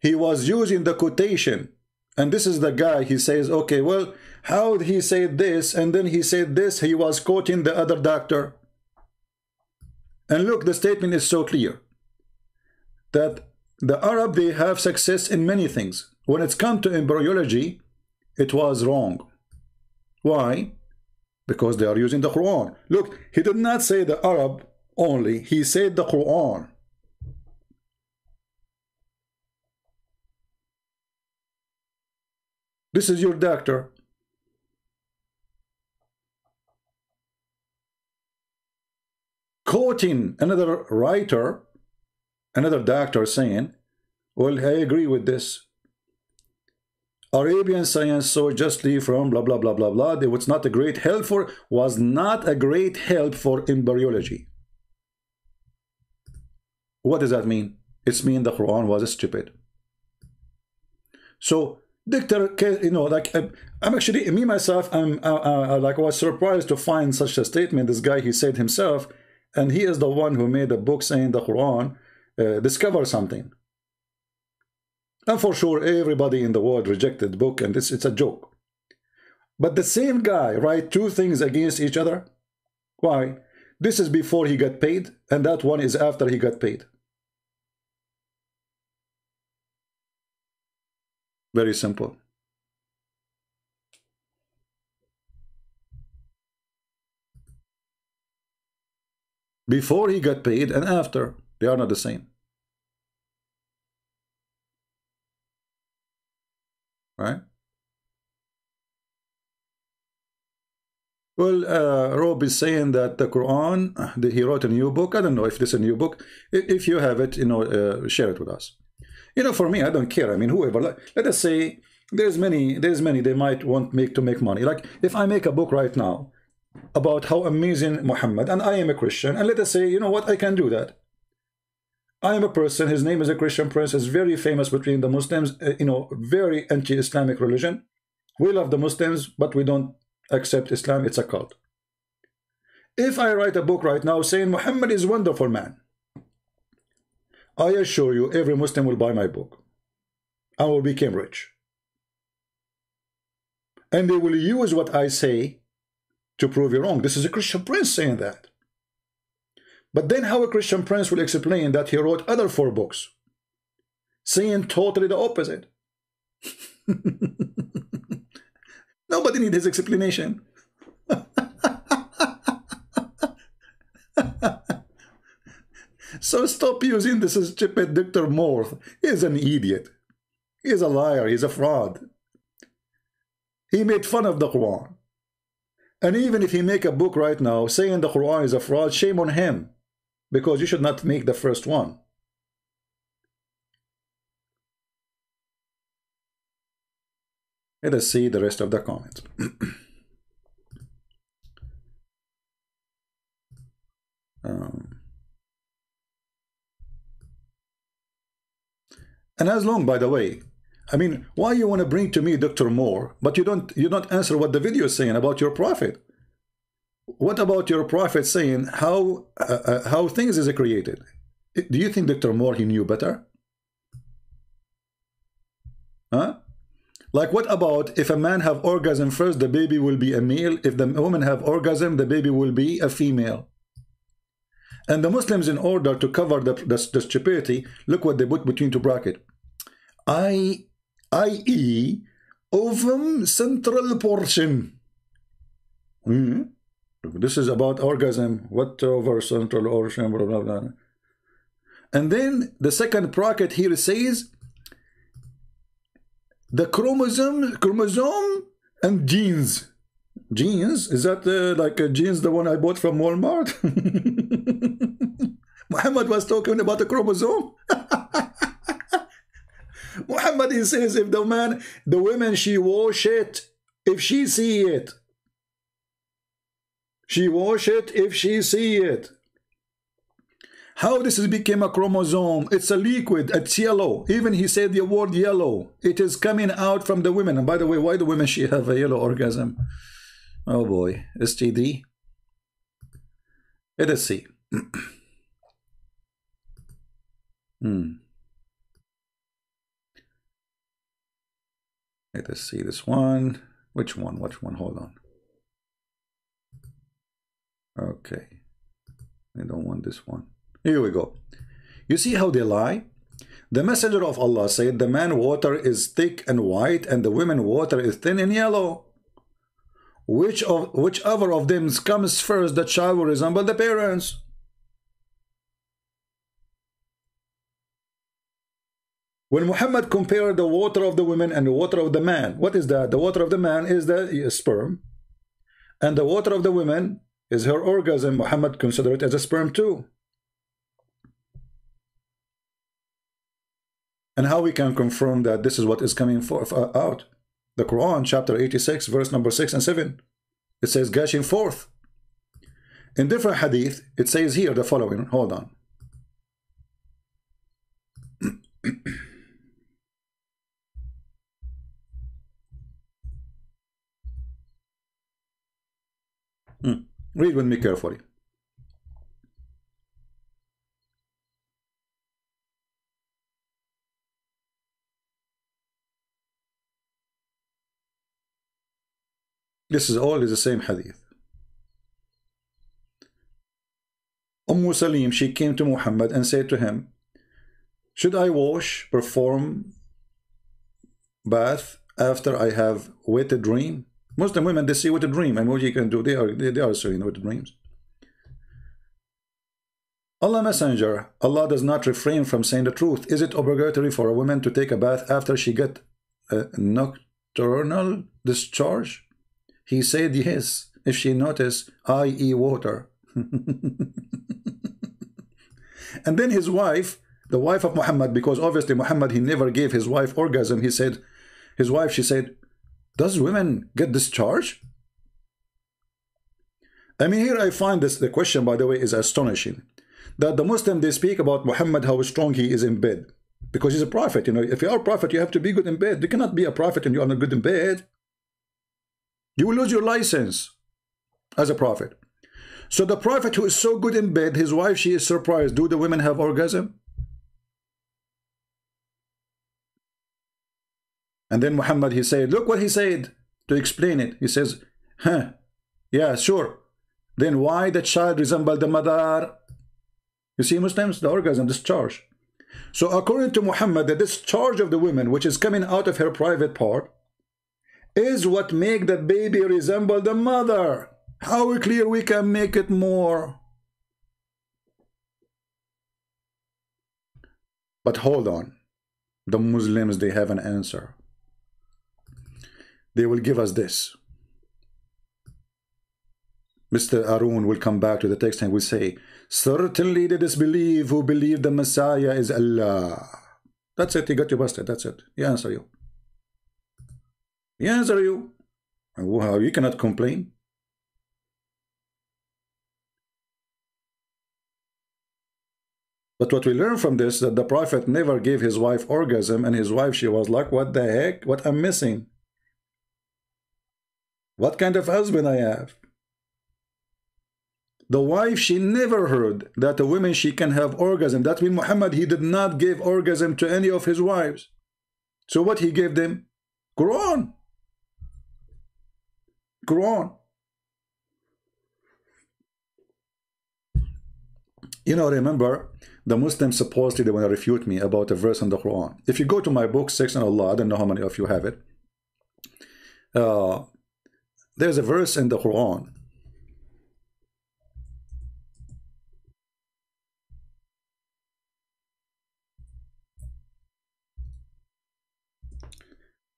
He was using the quotation. And this is the guy, he says, okay, well, how he say this? And then he said this, he was quoting the other doctor. And look, the statement is so clear. That the Arab, they have success in many things. When it's come to embryology, it was wrong. Why? Because they are using the Quran. Look, he did not say the Arab only. He said the Quran. This is your doctor. Quoting another writer, another doctor saying, well, I agree with this. Arabian science so justly from blah, blah, blah, blah, blah. It was not a great help for, was not a great help for embryology. What does that mean? It's mean the Quran was stupid. So Dictor, you know, like I'm actually me myself, I'm uh, uh, like I was surprised to find such a statement. This guy, he said himself, and he is the one who made a book saying the Quran uh, discover something. And for sure, everybody in the world rejected the book, and it's it's a joke. But the same guy write two things against each other. Why? This is before he got paid, and that one is after he got paid. Very simple. Before he got paid and after, they are not the same. Right? Well, uh, Rob is saying that the Quran, he wrote a new book. I don't know if this is a new book. If you have it, you know, uh, share it with us. You know, for me, I don't care. I mean, whoever. Let, let us say there's many, there's many they might want make to make money. Like if I make a book right now, about how amazing Muhammad, and I am a Christian, and let us say, you know what, I can do that. I am a person, his name is a Christian prince, is very famous between the Muslims, uh, you know, very anti-Islamic religion. We love the Muslims, but we don't accept Islam, it's a cult. If I write a book right now saying Muhammad is wonderful man, I assure you every Muslim will buy my book and will become rich. And they will use what I say to prove you wrong. This is a Christian prince saying that. But then how a Christian prince will explain that he wrote other four books saying totally the opposite. Nobody needs his explanation. so stop using this stupid Dr. Moore. He's an idiot. He's a liar. He's a fraud. He made fun of the Quran. And even if he make a book right now saying the Quran is a fraud, shame on him. Because you should not make the first one. Let us see the rest of the comments. um, and as long, by the way, I mean, why you want to bring to me Dr. Moore, but you don't you don't answer what the video is saying about your prophet? What about your prophet saying how uh, uh, how things is created? Do you think Dr. Moore he knew better? Huh? Like what about if a man have orgasm first, the baby will be a male. If the woman have orgasm, the baby will be a female. And the Muslims, in order to cover the, the, the stupidity, look what they put between two bracket. I i.e. ovum central portion. Mm -hmm. This is about orgasm, what over central portion, blah, blah, blah. And then the second bracket here says the chromosome, chromosome and genes. Genes? Is that uh, like a genes, the one I bought from Walmart? Muhammad was talking about the chromosome. Muhammad says if the man, the women, she wash it if she see it. She wash it if she see it. How this has become a chromosome? It's a liquid, it's yellow. Even he said the word yellow. It is coming out from the women. And by the way, why do women she have a yellow orgasm? Oh boy, STD. Let us see. hmm. Let us see this one. Which one? Which one? Hold on. Okay. I don't want this one. Here we go. You see how they lie? The messenger of Allah said the man water is thick and white and the women water is thin and yellow. Which of whichever of them comes first, the child will resemble the parents. When Muhammad compared the water of the women and the water of the man, what is that? The water of the man is the sperm, and the water of the women is her orgasm. Muhammad considered it as a sperm too. And how we can confirm that this is what is coming forth uh, out? The Quran, chapter 86, verse number 6 and 7. It says, gushing forth. In different hadith, it says here the following. Hold on. Mm. Read with me carefully. This is all the same hadith. Umm Salim, she came to Muhammad and said to him, Should I wash, perform bath after I have wet a dream? Muslim women, they see what a dream, and what you can do, they are, they, they are seeing what dreams. Allah Messenger, Allah does not refrain from saying the truth. Is it obligatory for a woman to take a bath after she get a nocturnal discharge? He said yes, if she notice, i.e. water. and then his wife, the wife of Muhammad, because obviously Muhammad, he never gave his wife orgasm, he said, his wife, she said, does women get discharged? I mean, here I find this, the question, by the way, is astonishing. That the Muslim, they speak about Muhammad, how strong he is in bed. Because he's a prophet, you know. If you are a prophet, you have to be good in bed. You cannot be a prophet and you are not good in bed. You will lose your license as a prophet. So the prophet who is so good in bed, his wife, she is surprised. Do the women have orgasm? And then Muhammad, he said, look what he said to explain it. He says, huh, yeah, sure. Then why the child resemble the mother? You see, Muslims, the orgasm discharge. So according to Muhammad, the discharge of the woman, which is coming out of her private part, is what make the baby resemble the mother. How clear we can make it more? But hold on. The Muslims, they have an answer. They will give us this. Mr. Arun will come back to the text and will say, Certainly they disbelieve who believe the Messiah is Allah. That's it, he got you busted, that's it. He answer you. He answer you. Wow, you cannot complain. But what we learn from this, that the Prophet never gave his wife orgasm, and his wife, she was like, what the heck? What I'm missing? What kind of husband I have? The wife, she never heard that a woman, she can have orgasm. That means Muhammad, he did not give orgasm to any of his wives. So what he gave them? Quran. Quran. You know, remember, the Muslims supposedly they want to refute me about a verse in the Quran. If you go to my book, Sex and Allah, I don't know how many of you have it. Uh, there's a verse in the Quran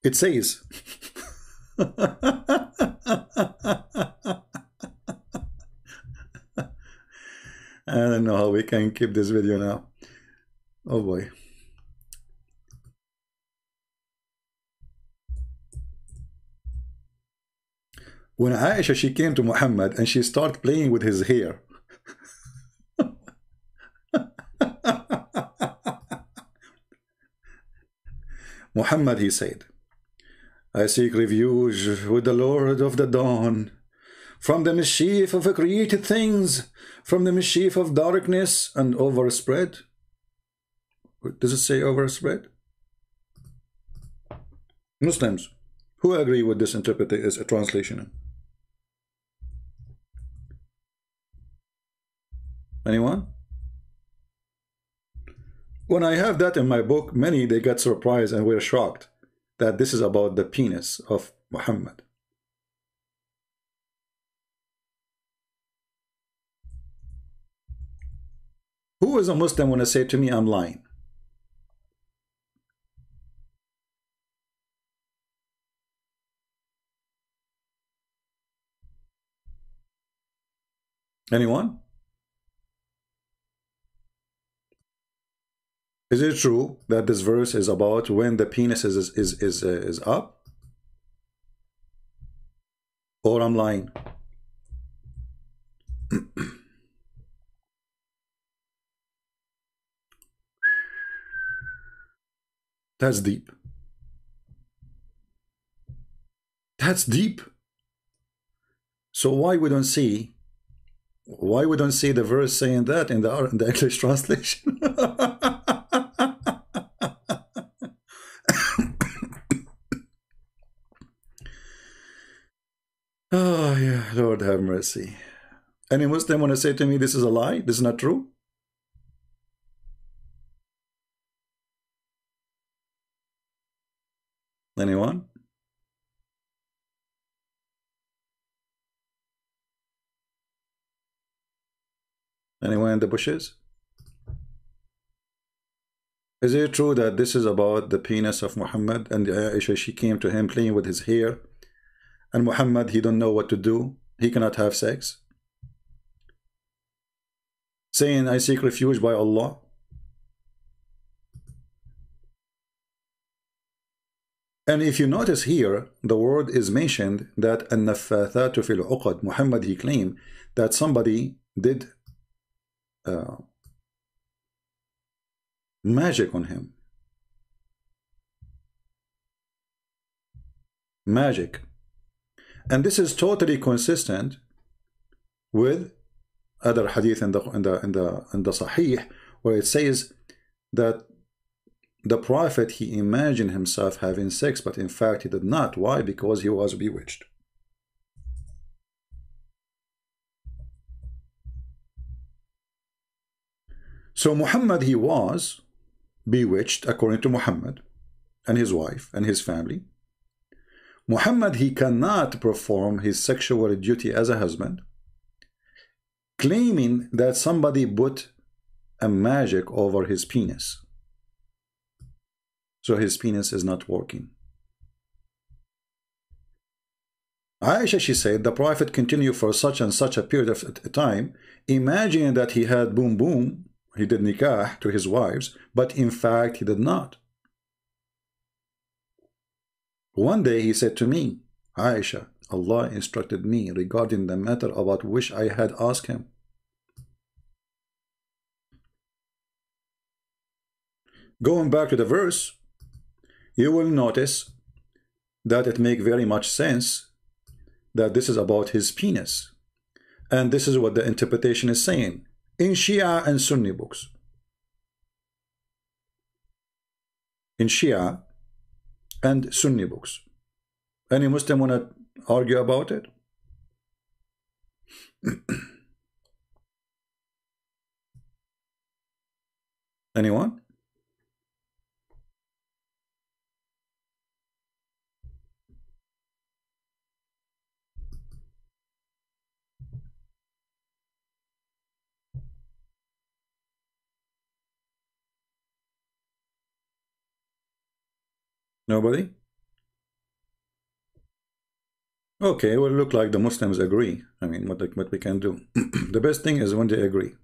It says, I don't know how we can keep this video now. Oh boy. When Aisha, she came to Muhammad and she started playing with his hair. Muhammad, he said, I seek refuge with the Lord of the dawn, from the mischief of created things, from the mischief of darkness and overspread. Does it say overspread? Muslims, who agree with this interpretation as a translation? Anyone? When I have that in my book, many they got surprised and were shocked that this is about the penis of Muhammad. Who is a Muslim when I say to me I'm lying? Anyone? Is it true that this verse is about when the penis is is is uh, is up? Or I'm lying? That's deep. That's deep. So why we don't see why we don't see the verse saying that in the in the English translation? Oh, yeah, Lord have mercy. Any Muslim want to say to me, this is a lie? This is not true? Anyone? Anyone in the bushes? Is it true that this is about the penis of Muhammad and the Aisha, she came to him playing with his hair and Muhammad, he don't know what to do. He cannot have sex. Saying, I seek refuge by Allah. And if you notice here, the word is mentioned that النفاثات في العقد, Muhammad he claimed that somebody did uh, magic on him. Magic. And this is totally consistent with other hadith in the in the in the in the Sahih where it says that the prophet he imagined himself having sex but in fact he did not. Why? Because he was bewitched. So Muhammad he was bewitched according to Muhammad and his wife and his family Muhammad he cannot perform his sexual duty as a husband claiming that somebody put a magic over his penis. So his penis is not working. Aisha, she said, the Prophet continued for such and such a period of time, imagining that he had boom boom, he did nikah to his wives, but in fact he did not. One day he said to me, Aisha, Allah instructed me regarding the matter about which I had asked him. Going back to the verse, you will notice that it makes very much sense that this is about his penis. And this is what the interpretation is saying in Shia and Sunni books. In Shia and Sunni books. Any Muslim want to argue about it? Anyone? Nobody? Okay, well, look like the Muslims agree. I mean, what, what we can do. the best thing is when they agree.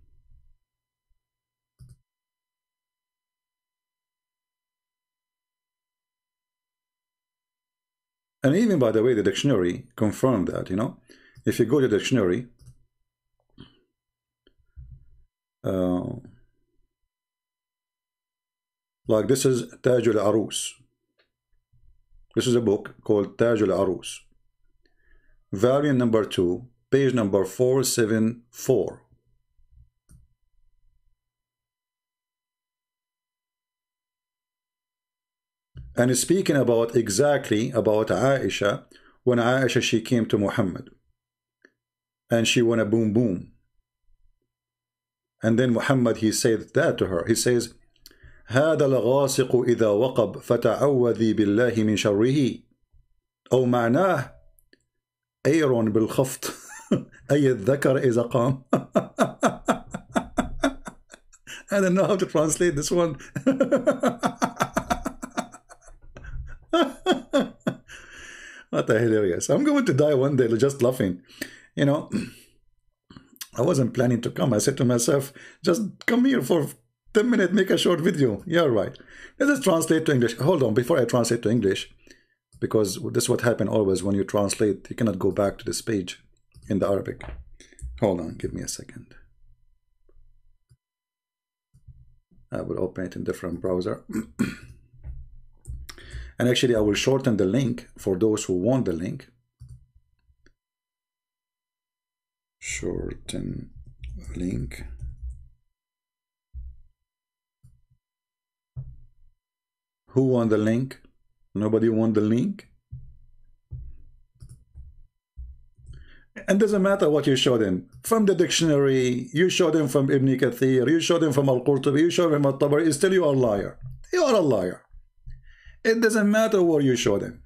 And even, by the way, the dictionary confirmed that, you know. If you go to the dictionary, uh, like this is Tajul Arus. This is a book called Taj al-Arus. Variant number 2, page number 474. And speaking about exactly about Aisha, when Aisha she came to Muhammad. And she went a boom boom. And then Muhammad he said that to her. He says, هذا الغاسق إذا وقب فتعوذي بالله من شره أو معناه أير بالخفض أي الذكر إذا قام I don't know how to translate this one what a hilarious I'm going to die one day just laughing you know I wasn't planning to come I said to myself just come here for 10 minutes, make a short video. Yeah, right. Let us translate to English. Hold on, before I translate to English, because this is what happens always when you translate, you cannot go back to this page in the Arabic. Hold on, give me a second. I will open it in different browser. and actually, I will shorten the link for those who want the link. Shorten link. Who won the link? Nobody won the link? And doesn't matter what you show them. From the dictionary, you show them from Ibn Kathir, you show them from Al-Qurtubi, you show them Al-Tabari, still you are a liar. You are a liar. It doesn't matter where you show them.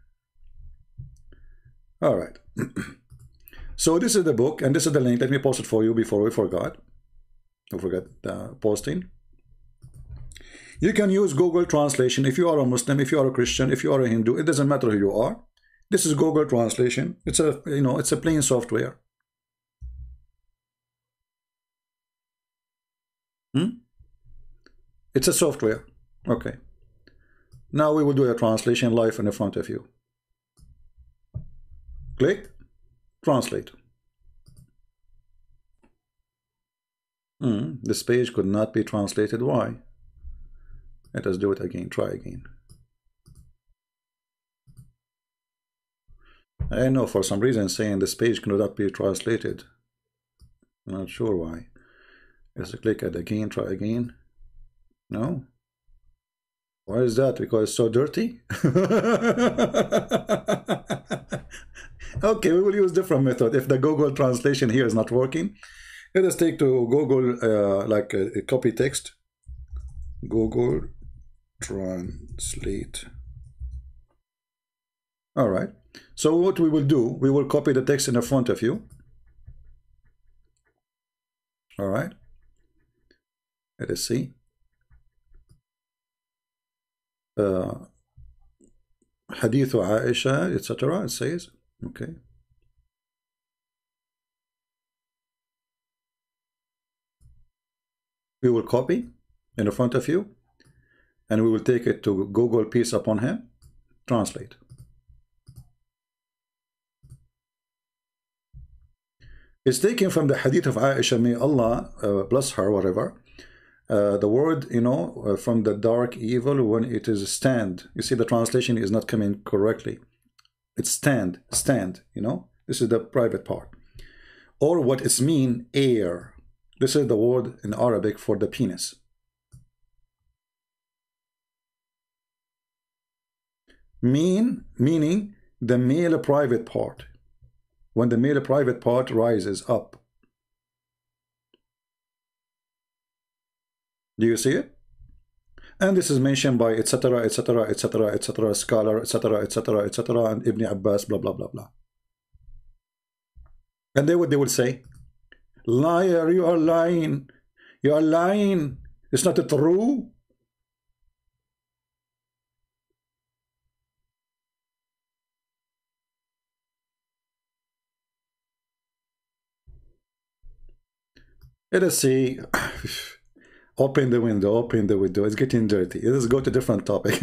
All right. so this is the book, and this is the link. Let me post it for you before we forgot. Don't forget uh, posting. You can use Google Translation if you are a Muslim, if you are a Christian, if you are a Hindu. It doesn't matter who you are. This is Google Translation. It's a you know it's a plain software. Hmm? It's a software. Okay. Now we will do a translation live in the front of you. Click. Translate. Mm, this page could not be translated. Why? Let us do it again. Try again. I know for some reason saying this page cannot be translated. I'm not sure why. Let's click it again, try again. No? Why is that? Because it's so dirty? okay, we will use different method. If the Google translation here is not working, let us take to Google uh, like a, a copy text. Google Translate. All right. So what we will do, we will copy the text in the front of you. All right. Let us see. Uh, Hadith Aisha, etc. It says, okay. We will copy in the front of you and we will take it to Google Peace upon him, translate. It's taken from the hadith of Aisha, may Allah uh, bless her, whatever. Uh, the word, you know, uh, from the dark evil when it is stand. You see, the translation is not coming correctly. It's stand, stand, you know. This is the private part. Or what is mean, air. This is the word in Arabic for the penis. Mean, meaning the male private part when the male private part rises up. Do you see it? And this is mentioned by etc. etc. etc. etc. scholar etc. etc. etc. and Ibn Abbas blah blah blah blah. And they would they would say, liar, you are lying, you are lying. It's not true. Let us see. open the window, open the window. It's getting dirty. Let's go to different topic.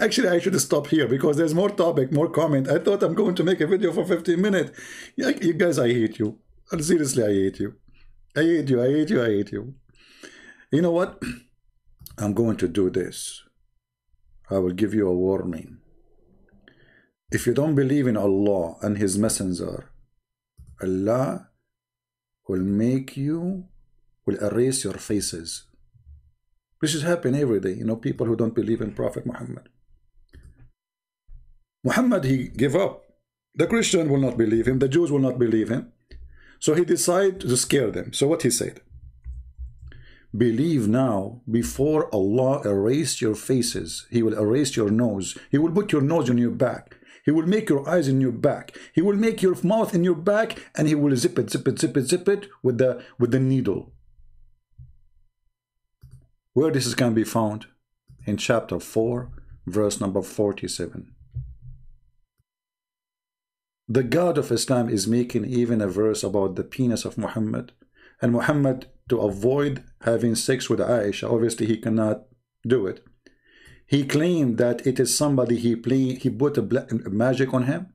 Actually, I should stop here because there's more topic, more comment. I thought I'm going to make a video for 15 minutes. You guys, I hate you. Uh, seriously, I hate you. I hate you, I hate you, I hate you. You know what? I'm going to do this. I will give you a warning. If you don't believe in Allah and His Messenger, Allah will make you, will erase your faces. This is happening every day. You know, people who don't believe in Prophet Muhammad. Muhammad, he gave up. The Christian will not believe him. The Jews will not believe him. So he decided to scare them. So what he said? Believe now before Allah erase your faces. He will erase your nose. He will put your nose on your back. He will make your eyes in your back. He will make your mouth in your back and he will zip it, zip it, zip it, zip it with the, with the needle. Where this is going to be found? In chapter 4, verse number 47. The God of Islam is making even a verse about the penis of Muhammad. And Muhammad, to avoid having sex with Aisha, obviously he cannot do it. He claimed that it is somebody he play, he put a, a magic on him.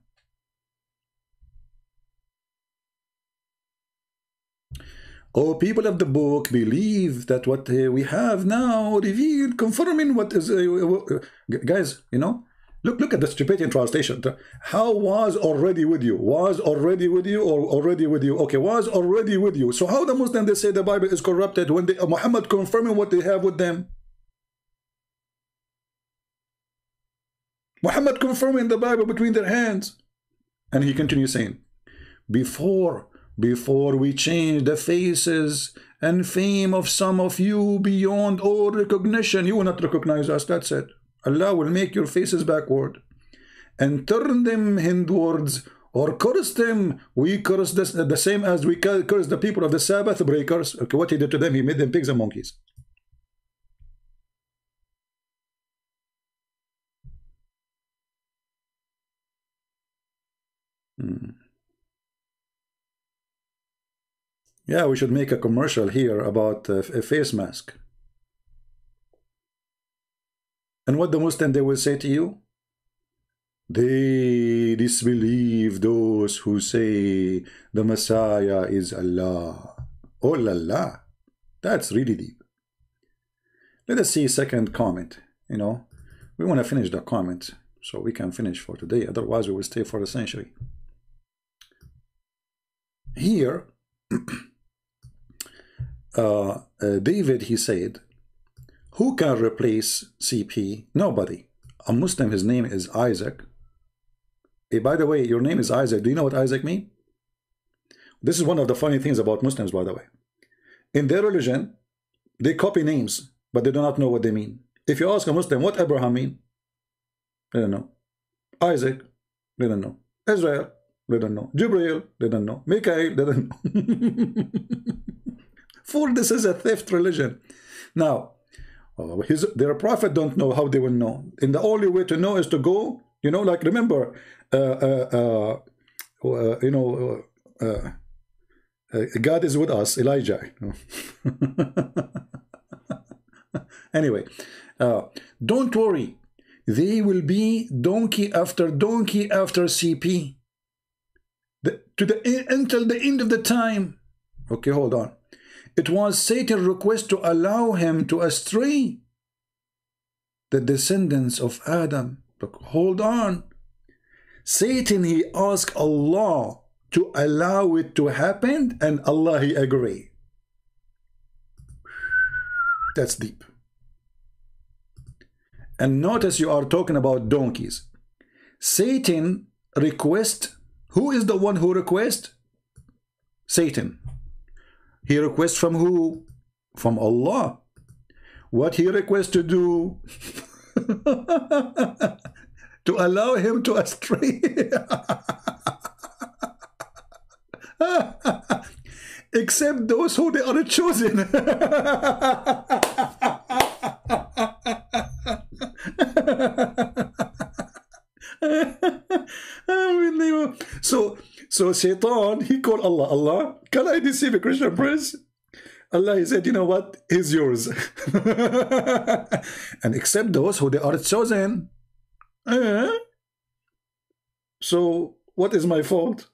Oh, people of the book believe that what uh, we have now revealed, confirming what is, uh, guys, you know, look, look at the Tibetan translation. How was already with you? Was already with you or already with you? Okay, was already with you. So how the Muslim they say the Bible is corrupted when they, uh, Muhammad confirming what they have with them? Muhammad confirming the Bible between their hands. And he continues saying, before, before we change the faces and fame of some of you beyond all recognition, you will not recognize us, that's it. Allah will make your faces backward and turn them hindwards or curse them. We curse this, the same as we curse the people of the Sabbath breakers. Okay, what he did to them, he made them pigs and monkeys. Hmm. Yeah, we should make a commercial here about uh, a face mask. And what the Muslim they will say to you? they disbelieve those who say the Messiah is Allah. Oh la la. That's really deep. Let us see second comment. You know, we want to finish the comment so we can finish for today. Otherwise, we will stay for a century. Here, uh, uh, David, he said, who can replace CP? Nobody. A Muslim, his name is Isaac. Hey, by the way, your name is Isaac. Do you know what Isaac means? This is one of the funny things about Muslims, by the way. In their religion, they copy names, but they do not know what they mean. If you ask a Muslim, what Abraham mean? They don't know. Isaac, they don't know. Israel, they don't know. Jibril, they don't know. Mikael, they don't know. For this is a theft religion. Now, uh, his, their prophet don't know how they will know. And the only way to know is to go, you know, like remember, uh, uh, uh, uh you know, uh, God is with us, Elijah. anyway, don't worry. They will be donkey after donkey after CP. To the until the end of the time. Okay, hold on. It was Satan's request to allow him to astray the descendants of Adam. But hold on. Satan, he asked Allah to allow it to happen and Allah, he agree. That's deep. And notice you are talking about donkeys. Satan request. Who is the one who requests? Satan. He requests from who? From Allah. What he requests to do? to allow him to astray. Except those who they are chosen. so so Shaitan, he called Allah, Allah, can I deceive a Christian prince? Allah, he said, you know what? He's yours. and accept those who they are chosen. Eh? So what is my fault?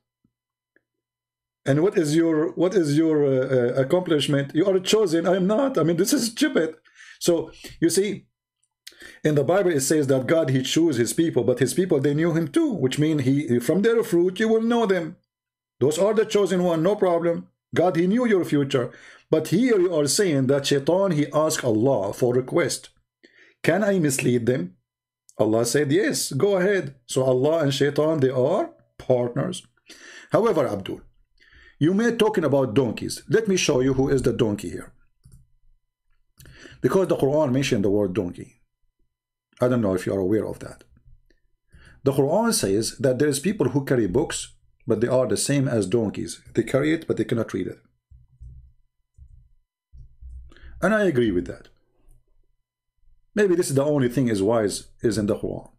And what is your what is your uh, uh, accomplishment? You are chosen. I am not. I mean, this is stupid. So you see, in the Bible it says that God he chose his people, but his people they knew him too, which means he from their fruit you will know them. Those are the chosen one, no problem. God he knew your future. But here you are saying that Shaitan he asked Allah for request. Can I mislead them? Allah said yes, go ahead. So Allah and Shaitan they are partners. However, Abdul, you may talking about donkeys. Let me show you who is the donkey here. Because the Quran mentioned the word donkey. I don't know if you are aware of that. The Quran says that there is people who carry books, but they are the same as donkeys. They carry it, but they cannot read it. And I agree with that. Maybe this is the only thing is wise is in the Quran.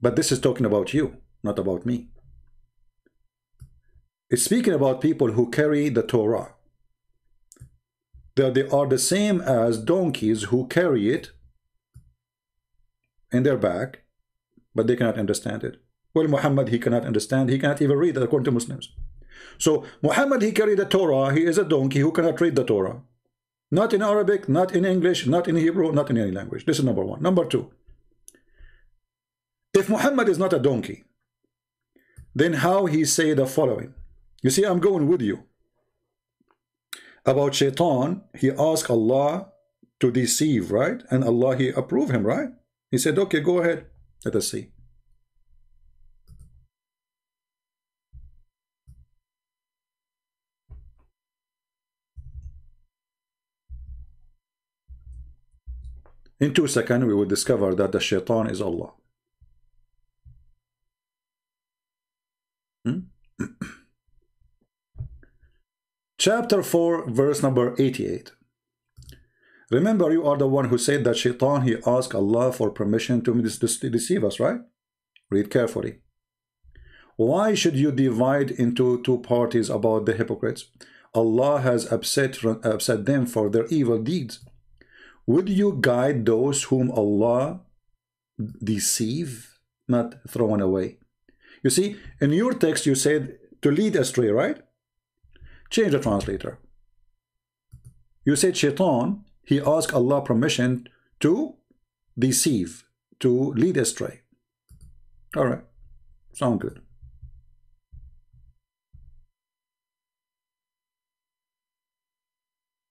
But this is talking about you, not about me. It's speaking about people who carry the Torah. That they are the same as donkeys who carry it in their back, but they cannot understand it. Well, Muhammad, he cannot understand. He cannot even read it according to Muslims. So Muhammad, he carried the Torah. He is a donkey who cannot read the Torah. Not in Arabic, not in English, not in Hebrew, not in any language. This is number one. Number two. If Muhammad is not a donkey, then how he say the following? You see, I'm going with you. About shaitan, he asked Allah to deceive, right? And Allah, he approved him, right? He said, okay, go ahead. Let us see. In two seconds, we will discover that the shaitan is Allah. Hmm? Chapter 4, verse number 88. Remember, you are the one who said that shaitan, he asked Allah for permission to deceive us, right? Read carefully. Why should you divide into two parties about the hypocrites? Allah has upset, upset them for their evil deeds. Would you guide those whom Allah deceive, not thrown away. You see, in your text you said to lead astray, right? Change the translator. You said shaitan, he asked Allah permission to deceive, to lead astray. All right, sound good.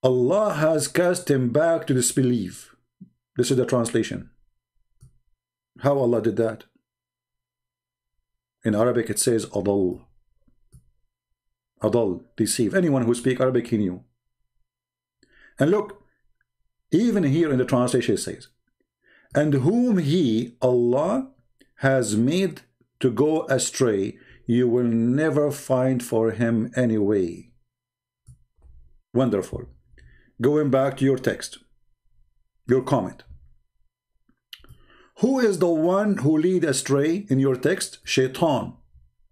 Allah has cast him back to disbelief. This is the translation. How Allah did that? In Arabic it says adal. Adal, deceive. Anyone who speak Arabic he knew. And look, even here in the translation it says, and whom he, Allah, has made to go astray, you will never find for him any way. Wonderful. Going back to your text, your comment. Who is the one who lead astray in your text? Shaitan.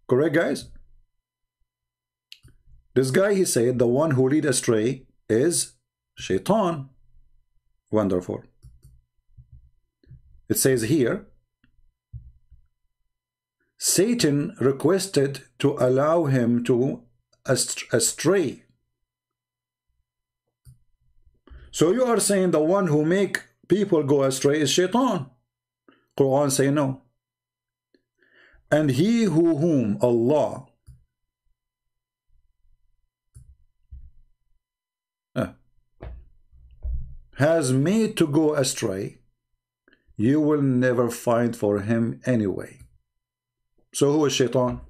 Correct, guys? This guy, he said, the one who lead astray is Shaitan. Wonderful. It says here, Satan requested to allow him to astray. So you are saying the one who make people go astray is shaitan. Quran say no. And he who whom Allah uh, has made to go astray, you will never find for him anyway. So who is shaitan?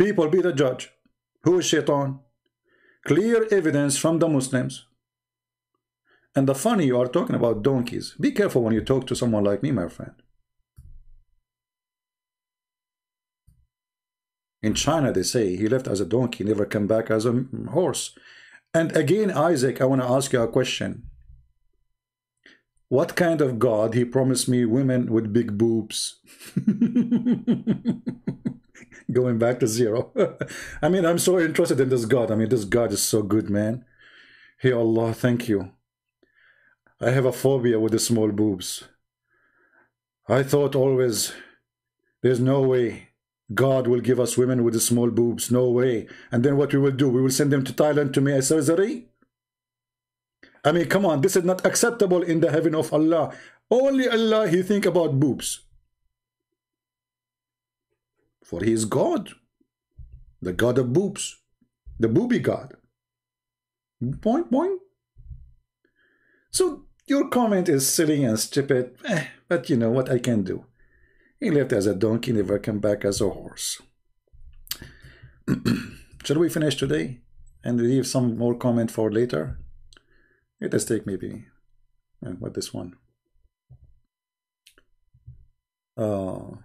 People be the judge. Who is shaitan? Clear evidence from the Muslims. And the funny, you are talking about donkeys. Be careful when you talk to someone like me, my friend. In China, they say he left as a donkey, never come back as a horse. And again, Isaac, I want to ask you a question. What kind of God he promised me women with big boobs? going back to zero. I mean, I'm so interested in this God. I mean, this God is so good, man. Hey, Allah, thank you. I have a phobia with the small boobs. I thought always, there's no way God will give us women with small boobs. No way. And then what we will do? We will send them to Thailand to make a surgery? I mean, come on. This is not acceptable in the heaven of Allah. Only Allah, he think about boobs for he is God, the God of boobs, the booby God. Point, point. So your comment is silly and stupid, eh, but you know what I can do. He left as a donkey, never come back as a horse. Shall we finish today and leave some more comment for later? Let us take maybe uh, what this one. Uh,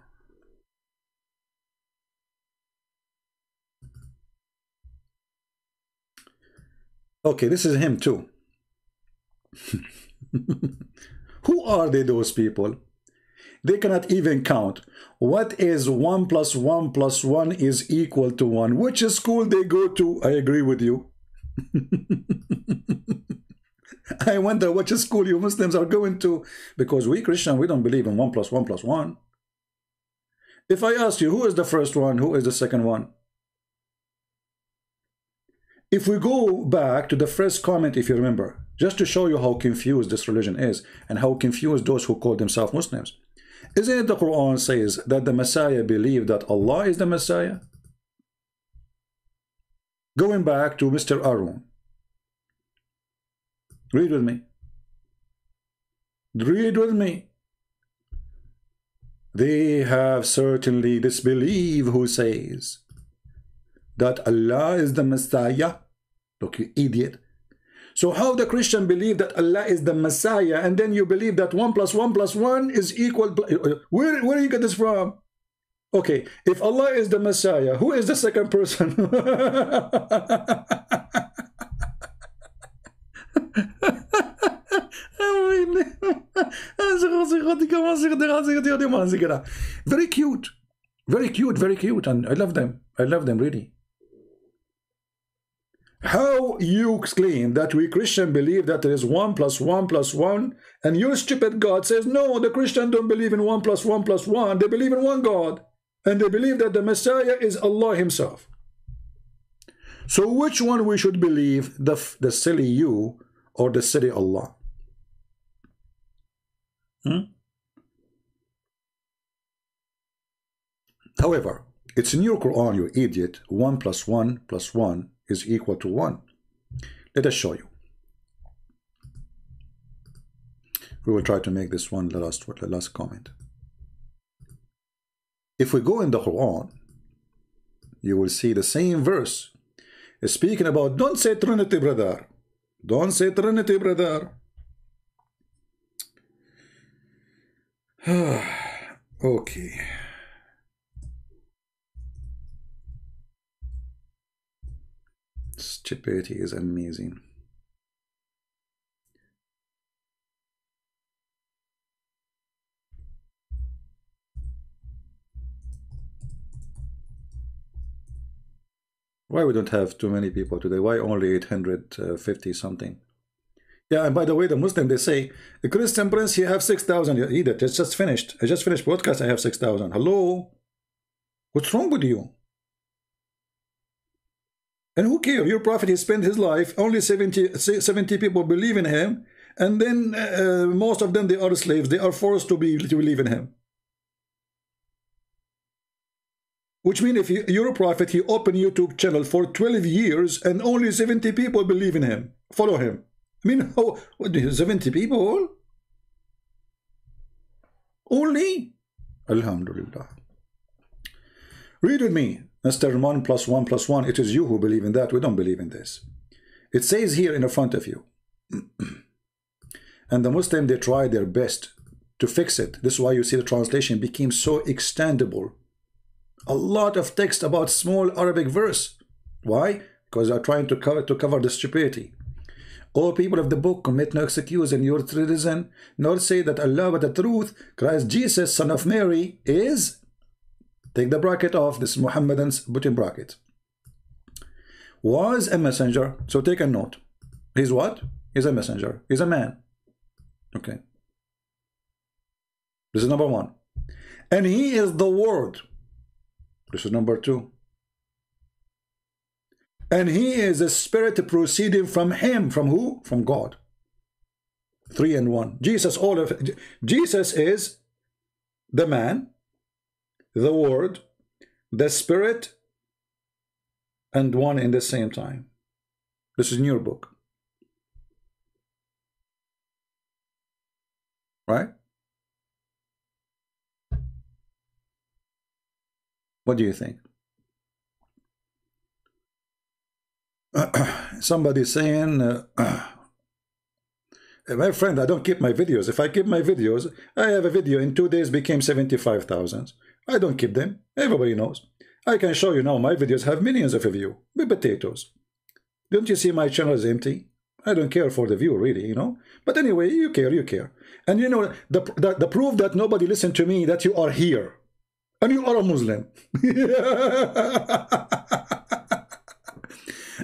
Okay, this is him too. Who are they, those people? They cannot even count. What is 1 plus 1 plus 1 is equal to 1? Which school they go to? I agree with you. I wonder which school you Muslims are going to. Because we Christian, we don't believe in 1 plus 1 plus 1. If I ask you, who is the first one? Who is the second one? If we go back to the first comment, if you remember, just to show you how confused this religion is and how confused those who call themselves Muslims. Isn't it the Quran says that the Messiah believed that Allah is the Messiah? Going back to Mr. Arun. Read with me. Read with me. They have certainly disbelieved who says that Allah is the Messiah Look, you idiot. So how the Christian believe that Allah is the Messiah and then you believe that 1 plus 1 plus 1 is equal. Uh, uh, where, where do you get this from? Okay, if Allah is the Messiah, who is the second person? very cute. Very cute, very cute. And I love them. I love them, really. How you claim that we Christian believe that there is one plus one plus one, and your stupid God says, no, the Christian don't believe in one plus one plus one. They believe in one God. And they believe that the Messiah is Allah himself. So which one we should believe, the, the silly you or the silly Allah? Hmm? However, it's in your Quran, you idiot, 1 plus 1 plus 1 is equal to 1. Let us show you. We will try to make this one the last, the last comment. If we go in the Quran, you will see the same verse speaking about don't say Trinity, brother. Don't say Trinity, brother. okay. Stupidity is amazing. Why we don't have too many people today? Why only 850 something? Yeah, and by the way, the Muslim, they say, the Christian Prince, you have 6,000. You eat it. It's just finished. I just finished broadcast, I have 6,000. Hello? What's wrong with you? And who cares? Your prophet, he spent his life, only 70, 70 people believe in him, and then uh, most of them, they are slaves. They are forced to, be, to believe in him. Which means if you, you're a prophet, he opened YouTube channel for 12 years and only 70 people believe in him, follow him. I mean, what, 70 people? Only? Alhamdulillah. Read with me. Mr. 1 plus 1 plus 1, it is you who believe in that. We don't believe in this. It says here in the front of you. and the Muslim, they try their best to fix it. This is why you see the translation became so extendable. A lot of text about small Arabic verse. Why? Because they are trying to cover, to cover the stupidity. O people of the book, commit no excuse in your treason, nor say that Allah but the truth, Christ Jesus, son of Mary, is Take the bracket off. This is Muhammadan's put in bracket. Was a messenger. So take a note. He's what? He's a messenger. He's a man. Okay. This is number one. And he is the word. This is number two. And he is a spirit proceeding from him. From who? From God. Three and one. Jesus, all of Jesus is the man the Word, the Spirit, and one in the same time. This is in your book. Right? What do you think? Somebody saying, uh, my friend, I don't keep my videos. If I keep my videos, I have a video in two days became 75,000. I don't keep them. Everybody knows. I can show you now my videos have millions of views. With potatoes. Don't you see my channel is empty? I don't care for the view, really, you know. But anyway, you care, you care. And you know, the, the, the proof that nobody listened to me, that you are here. And you are a Muslim.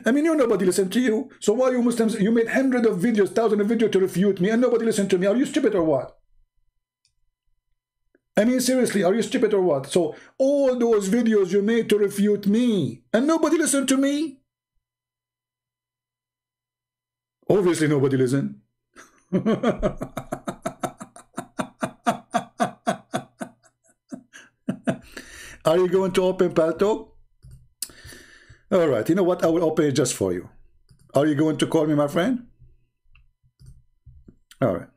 I mean, you nobody listened to you. So why you Muslims, you made hundreds of videos, thousands of videos to refute me, and nobody listened to me. Are you stupid or what? I mean, seriously, are you stupid or what? So all those videos you made to refute me, and nobody listened to me? Obviously, nobody listened. are you going to open Paltalk? All right, you know what? I will open it just for you. Are you going to call me my friend? All right.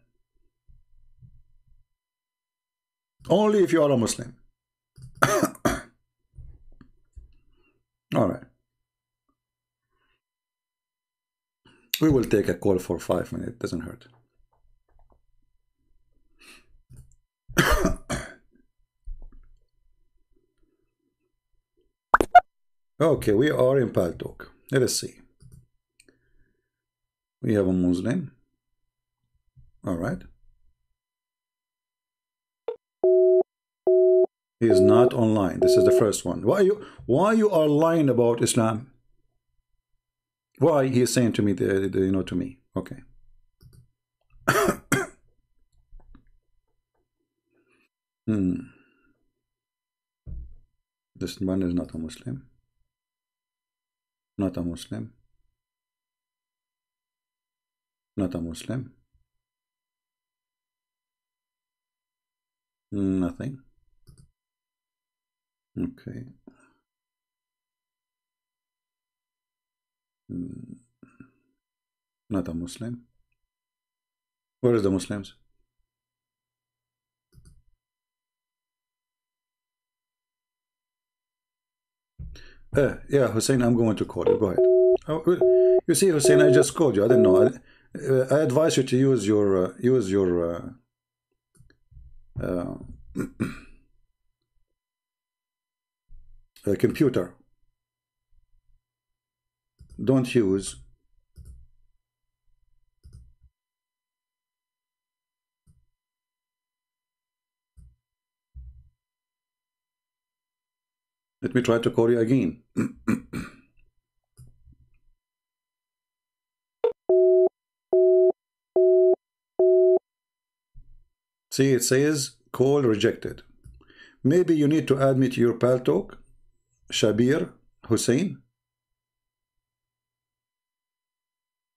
Only if you are a Muslim. All right. We will take a call for five minutes. Doesn't hurt. Okay, we are in Paltalk. Let us see. We have a Muslim. All right. He is not online. This is the first one. Why you why you are lying about Islam? Why he is saying to me, the, the, you know, to me. Okay. hmm. This man is not a Muslim. Not a Muslim. Not a Muslim. Nothing. Okay. Hmm. Not a Muslim. Where is the Muslims? Uh, yeah, Hussein, I'm going to call you. Go ahead. Oh, you see, Hussein, I just called you. I didn't know. I, uh, I advise you to use your uh, use your uh, uh, computer. Don't use Let me try to call you again. See, it says call rejected. Maybe you need to add me to your Paltalk, Shabir Hussein.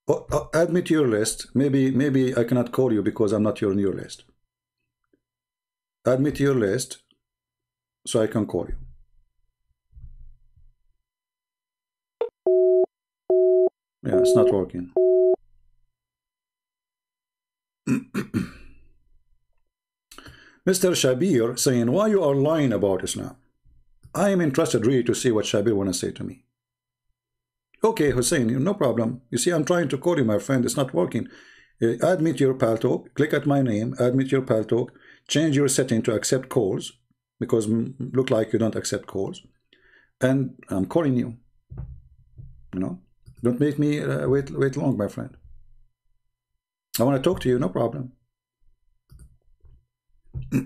Oh, oh, add me to your list. Maybe, maybe I cannot call you because I'm not on your list. Add me to your list so I can call you. Yeah, it's not working. Mr. Shabir saying, why you are lying about Islam? I am interested really to see what Shabir want to say to me. Okay, Hussein, no problem. You see, I'm trying to call you, my friend. It's not working. Add me to your Paltalk. Click at my name. Add me to your. Change your setting to accept calls because look like you don't accept calls. And I'm calling you. You know. Don't make me uh, wait wait long, my friend. I want to talk to you, no problem.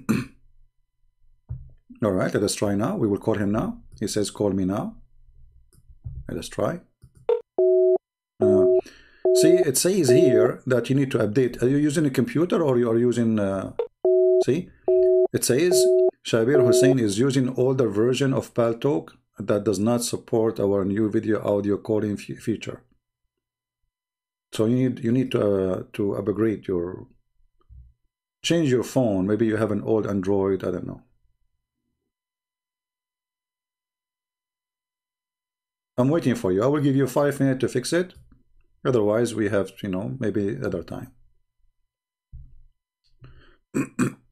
All right, let us try now. We will call him now. He says, call me now. Let us try. Uh, see, it says here that you need to update. Are you using a computer or you are using... Uh, see, it says Shabir Hussein is using older version of Paltalk that does not support our new video audio calling feature. So you need you need to uh, to upgrade your change your phone. Maybe you have an old Android. I don't know. I'm waiting for you. I will give you five minutes to fix it. Otherwise, we have you know maybe other time.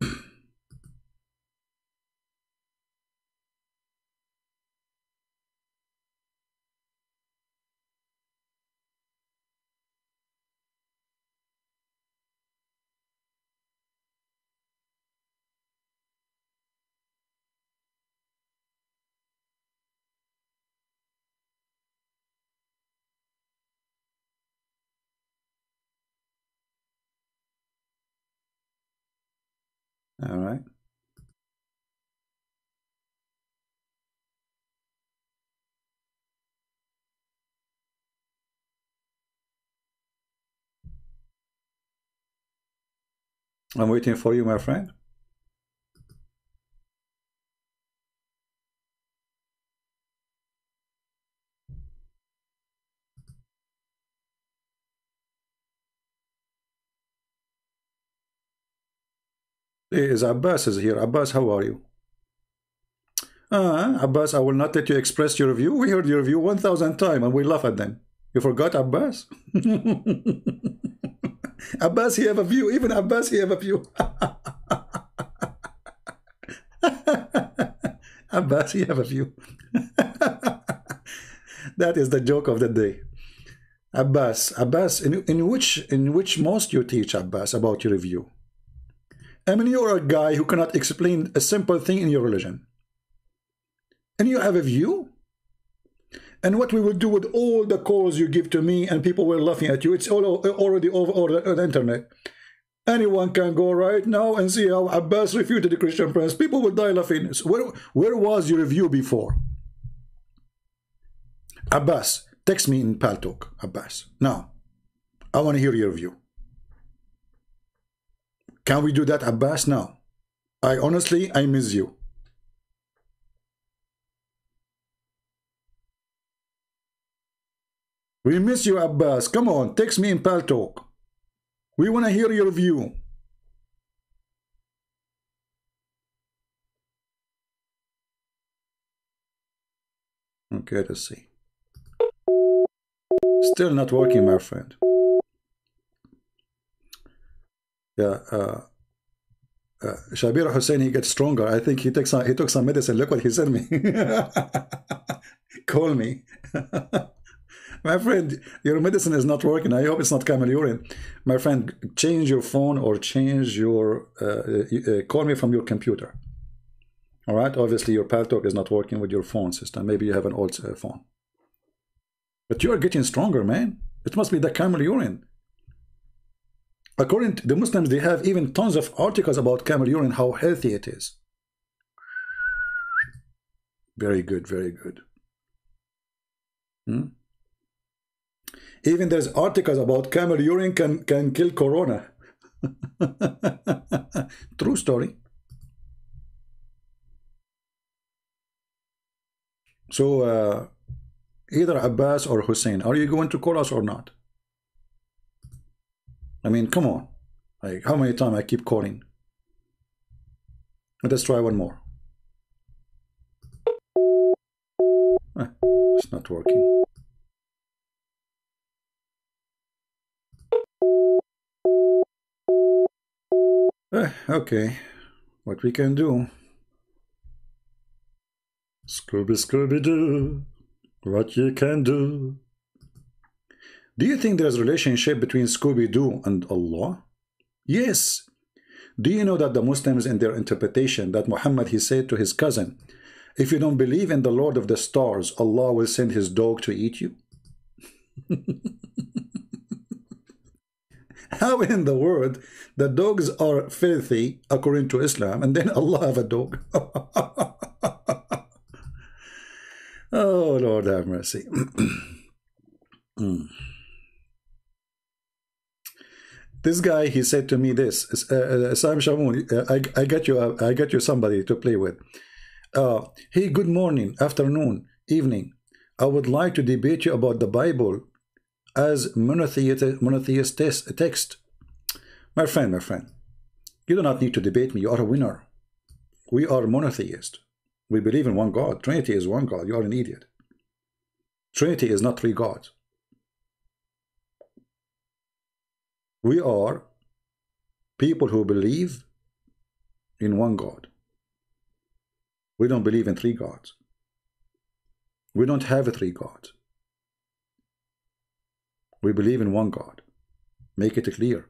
All right. I'm waiting for you, my friend. Is Abbas is here. Abbas, how are you? Uh, Abbas, I will not let you express your view. We heard your view 1,000 times and we laugh at them. You forgot Abbas? Abbas, he have a view. Even Abbas, he have a view. Abbas, he have a view. that is the joke of the day. Abbas, Abbas, in, in which in which most you teach Abbas about your view? I mean, you're a guy who cannot explain a simple thing in your religion. And you have a view? And what we will do with all the calls you give to me and people were laughing at you, it's all already over, over uh, the internet. Anyone can go right now and see how Abbas refuted the Christian Prince. People will die laughing. So where, where was your view before? Abbas, text me in Paltalk, Abbas. Now, I want to hear your view. Can we do that, Abbas? Now, I honestly, I miss you. We miss you, Abbas. Come on, text me in Paltalk. We want to hear your view. Okay, let's see. Still not working, my friend. Yeah, uh, uh, Shabir Hussein, he gets stronger. I think he took some, he took some medicine. Look what he sent me. Call me. my friend, your medicine is not working. I hope it's not camel urine. My friend, change your phone or change your, uh, uh, call me from your computer. All right, obviously your Paltalk is not working with your phone system. Maybe you have an old uh, phone. But you are getting stronger, man. It must be the camel urine. According to the Muslims, they have even tons of articles about camel urine, how healthy it is. Very good, very good. Hmm? Even there's articles about camel urine can, can kill corona. True story. So uh, either Abbas or Hussein, are you going to call us or not? I mean, come on. Like, how many times I keep calling? Let's try one more. Eh, it's not working. Eh, okay, what we can do. Scooby Scooby Doo, what you can do. Do you think there's a relationship between Scooby Doo and Allah? Yes. Do you know that the Muslims in their interpretation that Muhammad he said to his cousin, if you don't believe in the Lord of the stars, Allah will send his dog to eat you? How in the world the dogs are filthy according to Islam and then Allah have a dog? Oh, Lord have mercy. mm. This guy, he said to me this, uh, uh, Sam Shamoun, uh, I, I get you, I got you somebody to play with. Uh, hey, good morning, afternoon, evening. I would like to debate you about the Bible as monotheist, monotheist text. My friend, my friend, you do not need to debate me. You are a winner. We are monotheist. We believe in one God. Trinity is one God. You are an idiot. Trinity is not three gods. We are people who believe in one God. We don't believe in three gods. We don't have a three gods. We believe in one God. Make it clear.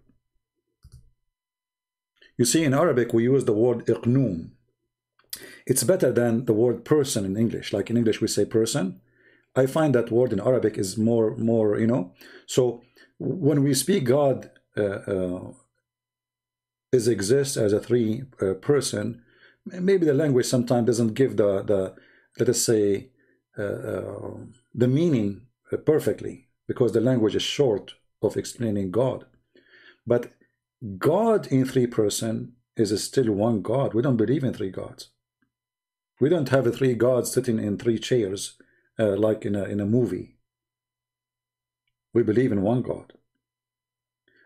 You see, in Arabic, we use the word iqnoom it's better than the word person in English. Like in English, we say person. I find that word in Arabic is more, more, you know. So when we speak God is exists as a three uh, person, maybe the language sometimes doesn't give the, the let us say, uh, uh, the meaning uh, perfectly because the language is short of explaining God. But God in three person is still one God. We don't believe in three gods. We don't have three gods sitting in three chairs uh, like in a, in a movie. We believe in one God.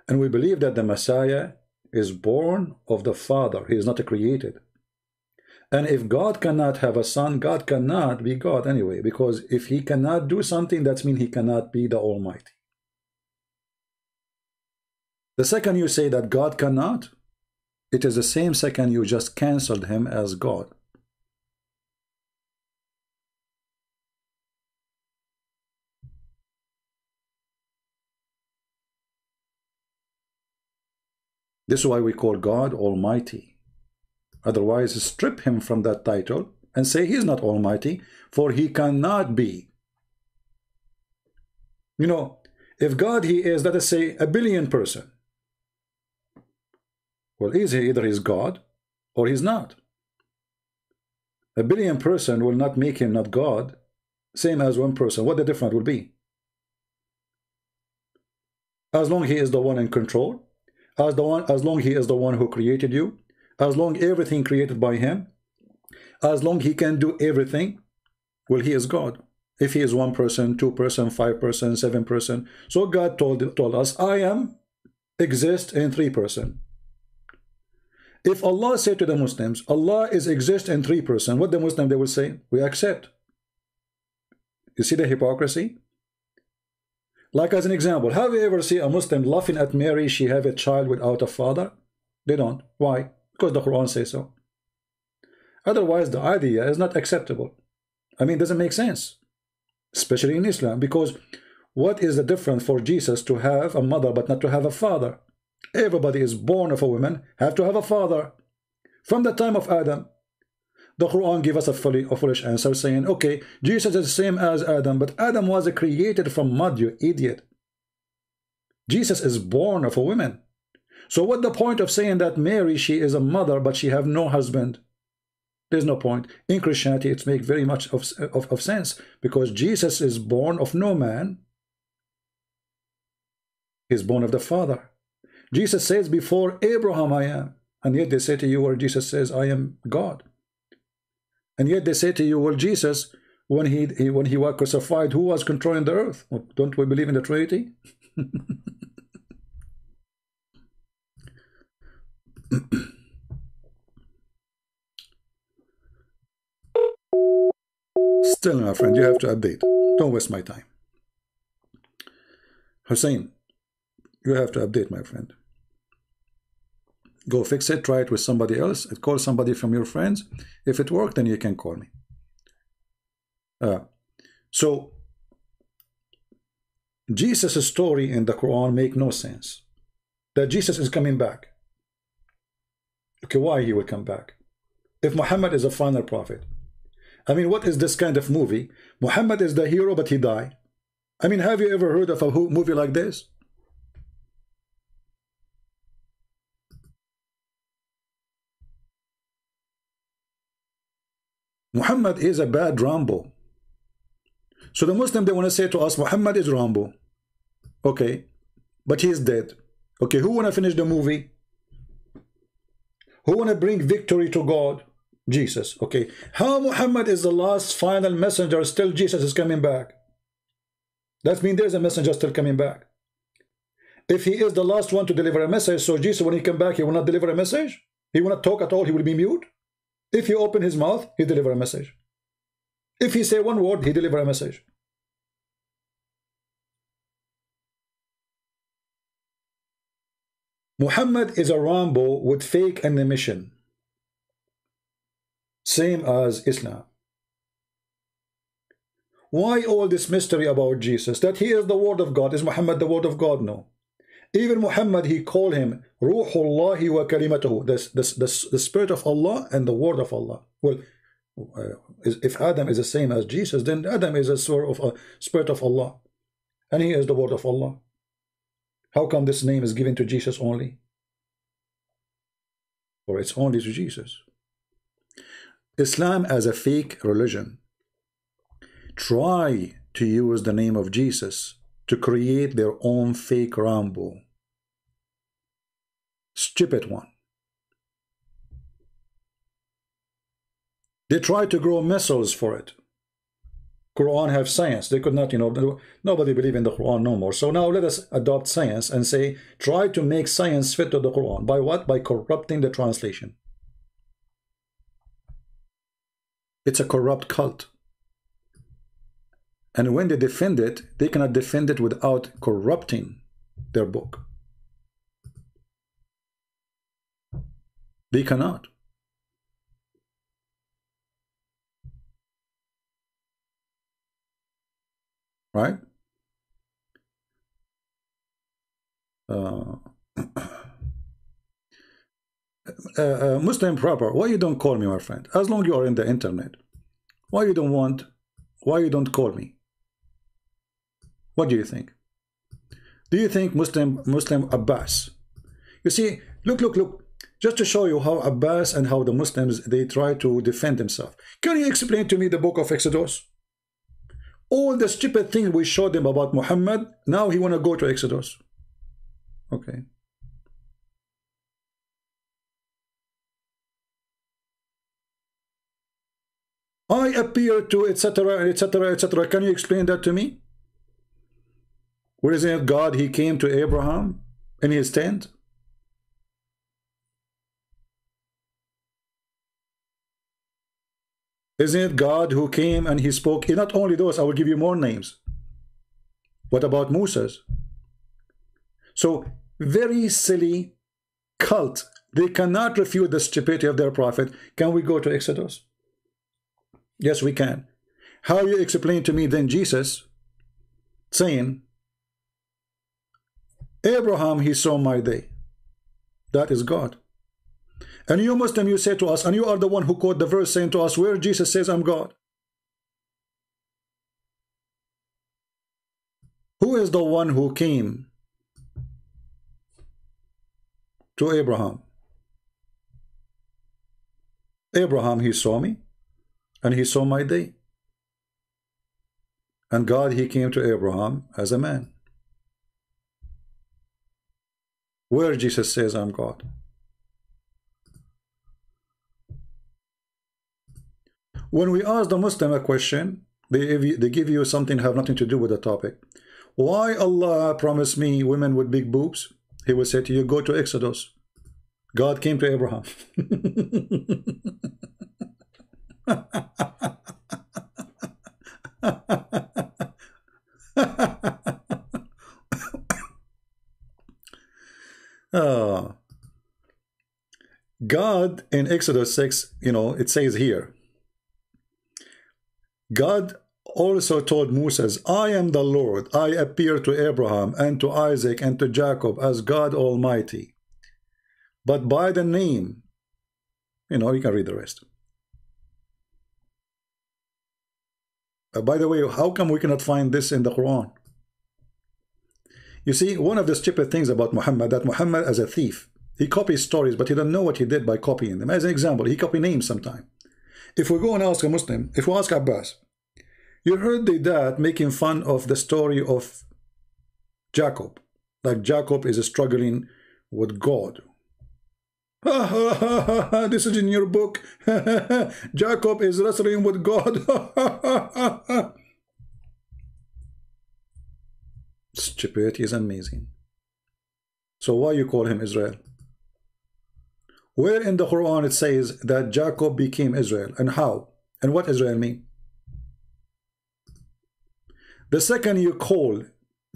And we believe that the Messiah is born of the Father. He is not created. And if God cannot have a son, God cannot be God anyway, because if he cannot do something, that means he cannot be the Almighty. The second you say that God cannot, it is the same second you just cancelled him as God. This is why we call God Almighty. Otherwise, strip him from that title and say he's not Almighty, for he cannot be. You know, if God he is, let us say, a billion person. Well, is he either he's God or he's not. A billion person will not make him not God, same as one person. What the difference will be? as long he is the one in control, as the one as long he is the one who created you, as long everything created by him, as long he can do everything, well, he is God. If he is one person, two person, five person, seven person. So God told, told us, I am exist in three person. If Allah said to the Muslims, Allah is exist in three person, what the Muslim they will say? We accept. You see the hypocrisy? Like as an example, have you ever seen a Muslim laughing at Mary, she have a child without a father? They don't. Why? Because the Quran says so. Otherwise, the idea is not acceptable. I mean, it doesn't make sense, especially in Islam, because what is the difference for Jesus to have a mother but not to have a father? Everybody is born of a woman, have to have a father. From the time of Adam, the Quran gives us a, fully, a foolish answer saying, okay, Jesus is the same as Adam, but Adam was created from mud, you idiot. Jesus is born of a woman. So what the point of saying that Mary, she is a mother, but she have no husband? There's no point. In Christianity, it makes very much of, of, of sense because Jesus is born of no man. He's born of the Father. Jesus says, before Abraham I am. And yet they say to you, where Jesus says, I am God. And yet they say to you, well, Jesus, when he, he when he was crucified, who was controlling the earth? Well, don't we believe in the Trinity? Still, my friend, you have to update. Don't waste my time. Hussein, you have to update, my friend. Go fix it, try it with somebody else, call somebody from your friends. If it worked, then you can call me. Uh, so, Jesus' story in the Quran make no sense. That Jesus is coming back. Okay, why he will come back? If Muhammad is a final prophet. I mean, what is this kind of movie? Muhammad is the hero, but he died. I mean, have you ever heard of a movie like this? Muhammad is a bad Rambo. So the Muslim, they want to say to us, Muhammad is Rambo. Okay, but he is dead. Okay, who want to finish the movie? Who want to bring victory to God? Jesus. Okay, how Muhammad is the last final messenger, still Jesus is coming back. That means there's a messenger still coming back. If he is the last one to deliver a message, so Jesus, when he come back, he will not deliver a message? He will not talk at all, he will be mute? If he open his mouth, he deliver a message. If he say one word, he deliver a message. Muhammad is a Rambo with fake animation. Same as Islam. Why all this mystery about Jesus? That he is the word of God. Is Muhammad the word of God? No. Even Muhammad, he called him Ruhullahi wa kalimatuhu, the, the, the, the spirit of Allah and the word of Allah. Well, uh, if Adam is the same as Jesus, then Adam is a sort of a spirit of Allah. And he is the word of Allah. How come this name is given to Jesus only? Or it's only to Jesus. Islam as a fake religion. Try to use the name of Jesus to create their own fake Rambo. Stupid one. They tried to grow missiles for it. Quran have science. They could not, you know, nobody believe in the Quran no more. So now let us adopt science and say, try to make science fit to the Quran. By what? By corrupting the translation. It's a corrupt cult. And when they defend it, they cannot defend it without corrupting their book. They cannot. Right? Uh, uh, uh, Muslim proper, why you don't call me, my friend? As long you are in the internet, why you don't want, why you don't call me? What do you think? Do you think Muslim Muslim Abbas? You see, look, look, look. Just to show you how Abbas and how the Muslims they try to defend themselves. Can you explain to me the book of Exodus? All the stupid things we showed them about Muhammad, now he want to go to Exodus. Okay. I appear to etc etc etc can you explain that to me where is it God he came to Abraham in his tent Isn't it God who came and he spoke? Not only those, I will give you more names. What about Moses? So, very silly cult. They cannot refute the stupidity of their prophet. Can we go to Exodus? Yes, we can. How you explain to me then Jesus saying, Abraham, he saw my day. That is God. And you Muslim, you say to us, and you are the one who quote the verse saying to us, where Jesus says, I'm God. Who is the one who came to Abraham? Abraham, he saw me, and he saw my day. And God, he came to Abraham as a man. Where Jesus says, I'm God. When we ask the Muslim a question, they, they give you something have nothing to do with the topic. Why Allah promised me women with big boobs? He will say to you, go to Exodus. God came to Abraham. uh, God in Exodus 6, you know, it says here, God also told Moses, I am the Lord. I appear to Abraham and to Isaac and to Jacob as God Almighty. But by the name, you know, you can read the rest. Uh, by the way, how come we cannot find this in the Quran? You see, one of the stupid things about Muhammad, that Muhammad as a thief, he copies stories, but he doesn't know what he did by copying them. As an example, he copy names sometimes. If we go and ask a Muslim, if we ask Abbas, you heard the dad making fun of the story of Jacob, like Jacob is struggling with God. this is in your book. Jacob is wrestling with God. Stupidity is amazing. So why you call him Israel? Where in the Quran it says that Jacob became Israel and how? And what Israel mean? The second you call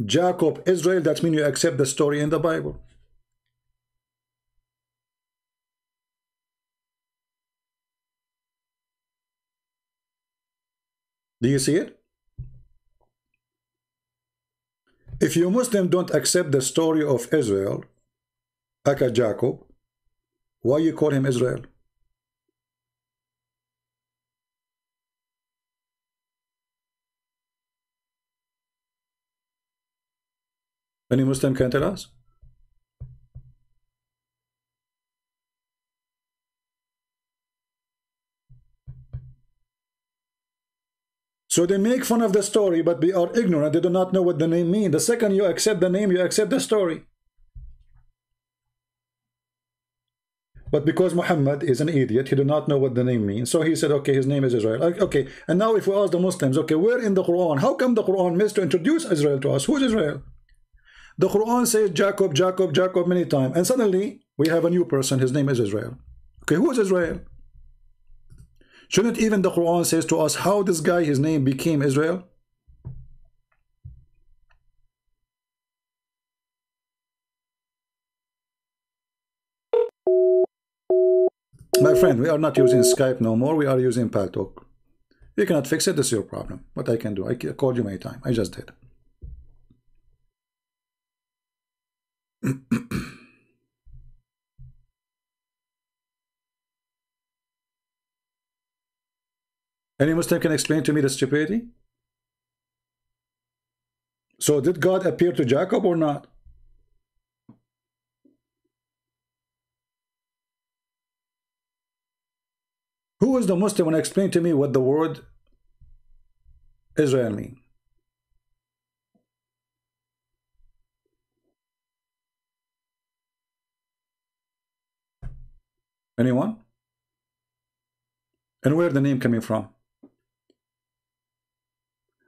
Jacob Israel, that means you accept the story in the Bible. Do you see it? If you Muslim don't accept the story of Israel, aka Jacob, why you call him Israel? Any Muslim can tell us? So they make fun of the story, but they are ignorant. They do not know what the name means. The second you accept the name, you accept the story. But because Muhammad is an idiot, he did not know what the name means. So he said, okay, his name is Israel. Okay, and now if we ask the Muslims, okay, where in the Quran, how come the Quran missed to introduce Israel to us? Who is Israel? The Quran says Jacob, Jacob, Jacob many times. And suddenly we have a new person. His name is Israel. Okay, who is Israel? Shouldn't even the Quran says to us how this guy, his name became Israel? My friend, we are not using Skype no more. We are using Paltalk. You cannot fix it. That's your problem. What I can do. I called you many times. I just did. Any Muslim can explain to me the stupidity? So did God appear to Jacob or not? Who is the Muslim when explain to me what the word Israel mean? Anyone? And where the name coming from?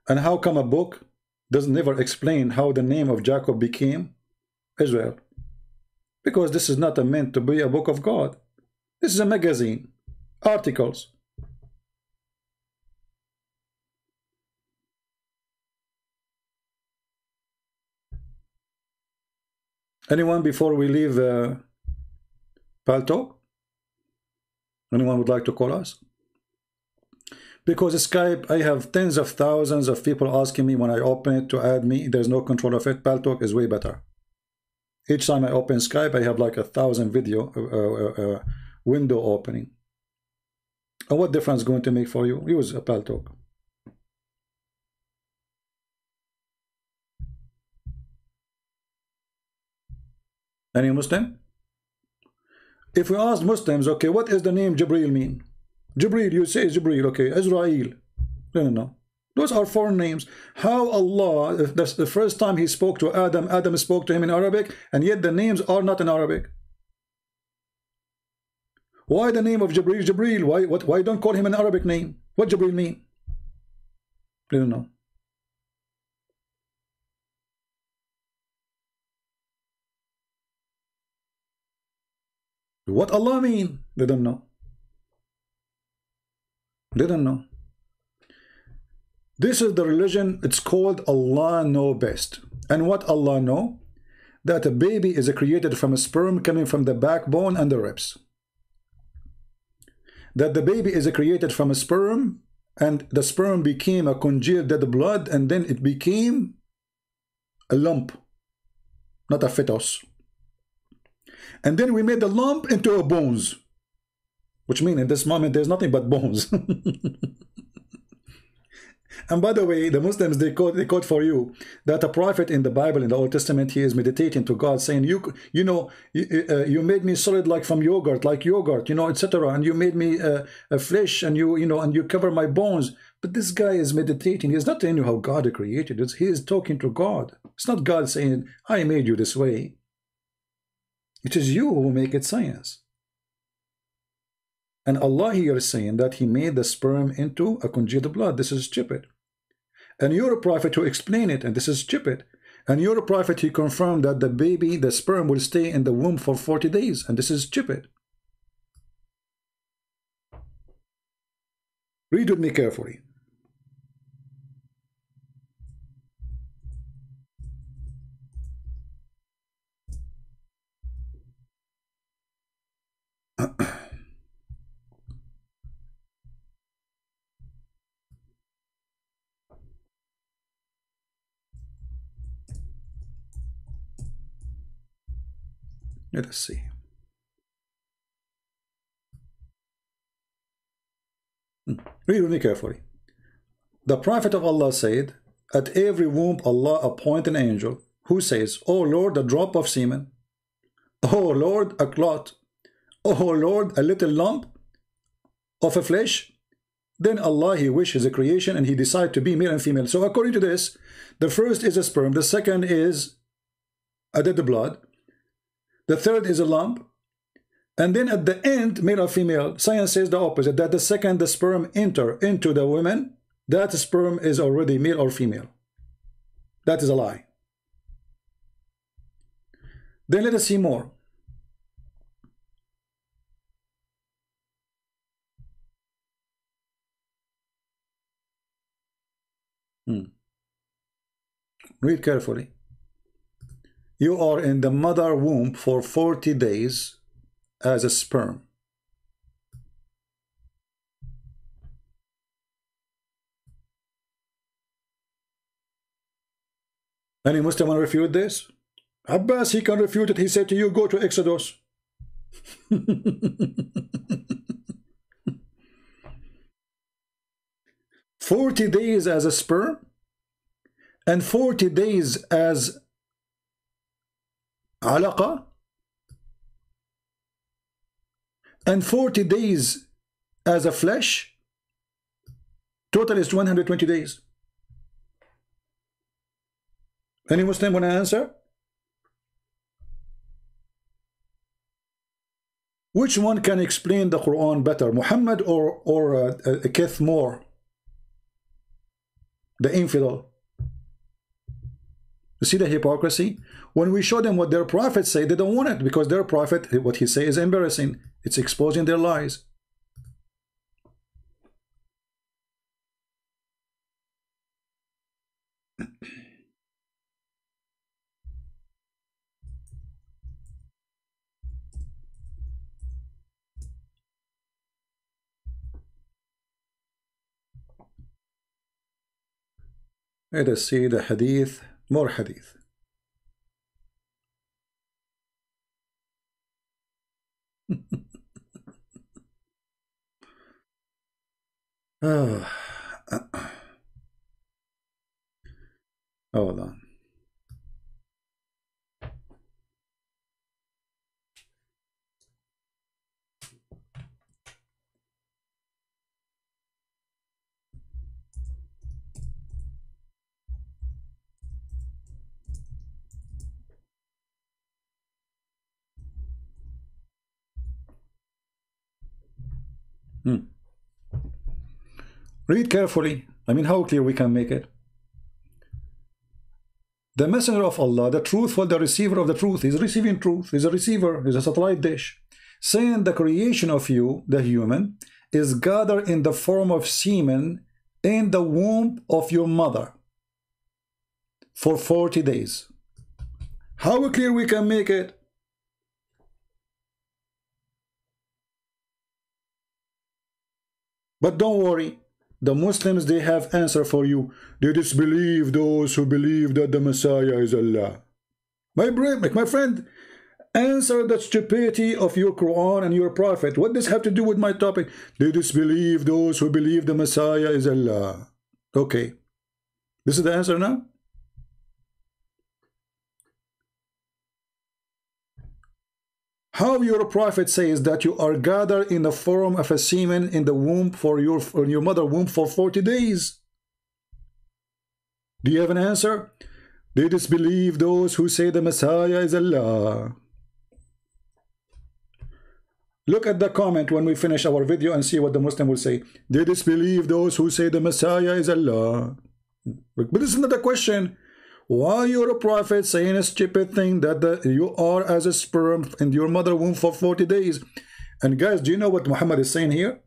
And how come a book does never explain how the name of Jacob became Israel? Because this is not meant to be a book of God. This is a magazine, articles. Anyone before we leave uh, Paltalk? Anyone would like to call us? Because Skype, I have tens of thousands of people asking me when I open it to add me. There's no control of it. Paltalk is way better. Each time I open Skype, I have like a thousand video uh, uh, uh, window opening. And what difference going to make for you? Use a Paltalk. Any Muslim? If we ask Muslims, okay, what is the name Jibril mean? Jibril, you say Jibril, okay, Israel. No, no, no. Those are foreign names. How Allah, that's the first time he spoke to Adam, Adam spoke to him in Arabic, and yet the names are not in Arabic. Why the name of Jibril, Jibril? Why, what, why don't call him an Arabic name? What Jibril mean? I don't know. What Allah mean? They don't know. Don't know. This is the religion, it's called Allah know best. And what Allah know? That a baby is created from a sperm coming from the backbone and the ribs. That the baby is created from a sperm and the sperm became a congealed dead blood and then it became a lump, not a fetus. And then we made the lump into a bones. Which means in this moment there's nothing but bones. and by the way, the Muslims they quote they quote for you that a prophet in the Bible in the Old Testament he is meditating to God, saying, "You you know you, uh, you made me solid like from yogurt, like yogurt, you know, etc. And you made me uh, a flesh, and you you know, and you cover my bones." But this guy is meditating. He's not telling you how God created it. He is talking to God. It's not God saying, "I made you this way." It is you who make it science. And Allah here is saying that He made the sperm into a congealed blood. This is stupid. And you're a prophet to explain it, and this is stupid. And you're a prophet who confirmed that the baby, the sperm, will stay in the womb for 40 days, and this is stupid. Read with me carefully. Let us see. Hmm. Read really carefully. The Prophet of Allah said, At every womb Allah appoint an angel who says, O Lord, a drop of semen. O Lord, a clot. O Lord, a little lump of a flesh. Then Allah, He wishes a creation and He decide to be male and female. So according to this, the first is a sperm, the second is a dead blood, the third is a lump. And then at the end, male or female, science says the opposite, that the second the sperm enter into the woman, that sperm is already male or female. That is a lie. Then let us see more. Hmm. Read carefully you are in the mother womb for 40 days as a sperm. Any Muslim will refute this? Abbas, he can refute it. He said to you, go to Exodus. Forty days as a sperm and 40 days as alaqa and 40 days as a flesh total is 120 days any Muslim want to answer Which one can explain the Quran better, Muhammad or, or uh, uh, Keith Moore? The infidel. You see the hypocrisy? When we show them what their prophets say, they don't want it because their prophet, what he say is embarrassing. It's exposing their lies. Let us see the hadith, more hadith. oh. Hold on. Read carefully. I mean, how clear we can make it. The messenger of Allah, the truthful, the receiver of the truth, is receiving truth, is a receiver, is a satellite dish, saying the creation of you, the human, is gathered in the form of semen in the womb of your mother for 40 days. How clear we can make it? But don't worry, the Muslims, they have answer for you. They disbelieve those who believe that the Messiah is Allah. My, my friend, answer the stupidity of your Quran and your Prophet. What does have to do with my topic? They disbelieve those who believe the Messiah is Allah. Okay. This is the answer now? How your prophet says that you are gathered in the form of a semen in the womb for your, for your mother womb for 40 days. Do you have an answer? They disbelieve those who say the Messiah is Allah. Look at the comment when we finish our video and see what the Muslim will say. They disbelieve those who say the Messiah is Allah. But this is not a question. Why you're a prophet saying a stupid thing that the, you are as a sperm in your mother womb for 40 days? And guys, do you know what Muhammad is saying here?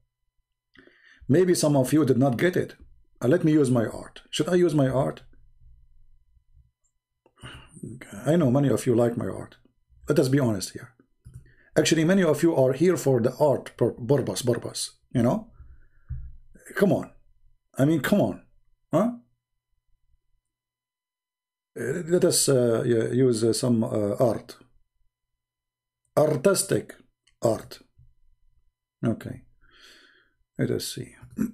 Maybe some of you did not get it. Uh, let me use my art. Should I use my art? I know many of you like my art. Let us be honest here. Actually, many of you are here for the art purpose, purpose. You know? Come on. I mean, come on. Huh? Uh, let us uh, use uh, some art. Artistic art. Okay. Let us see.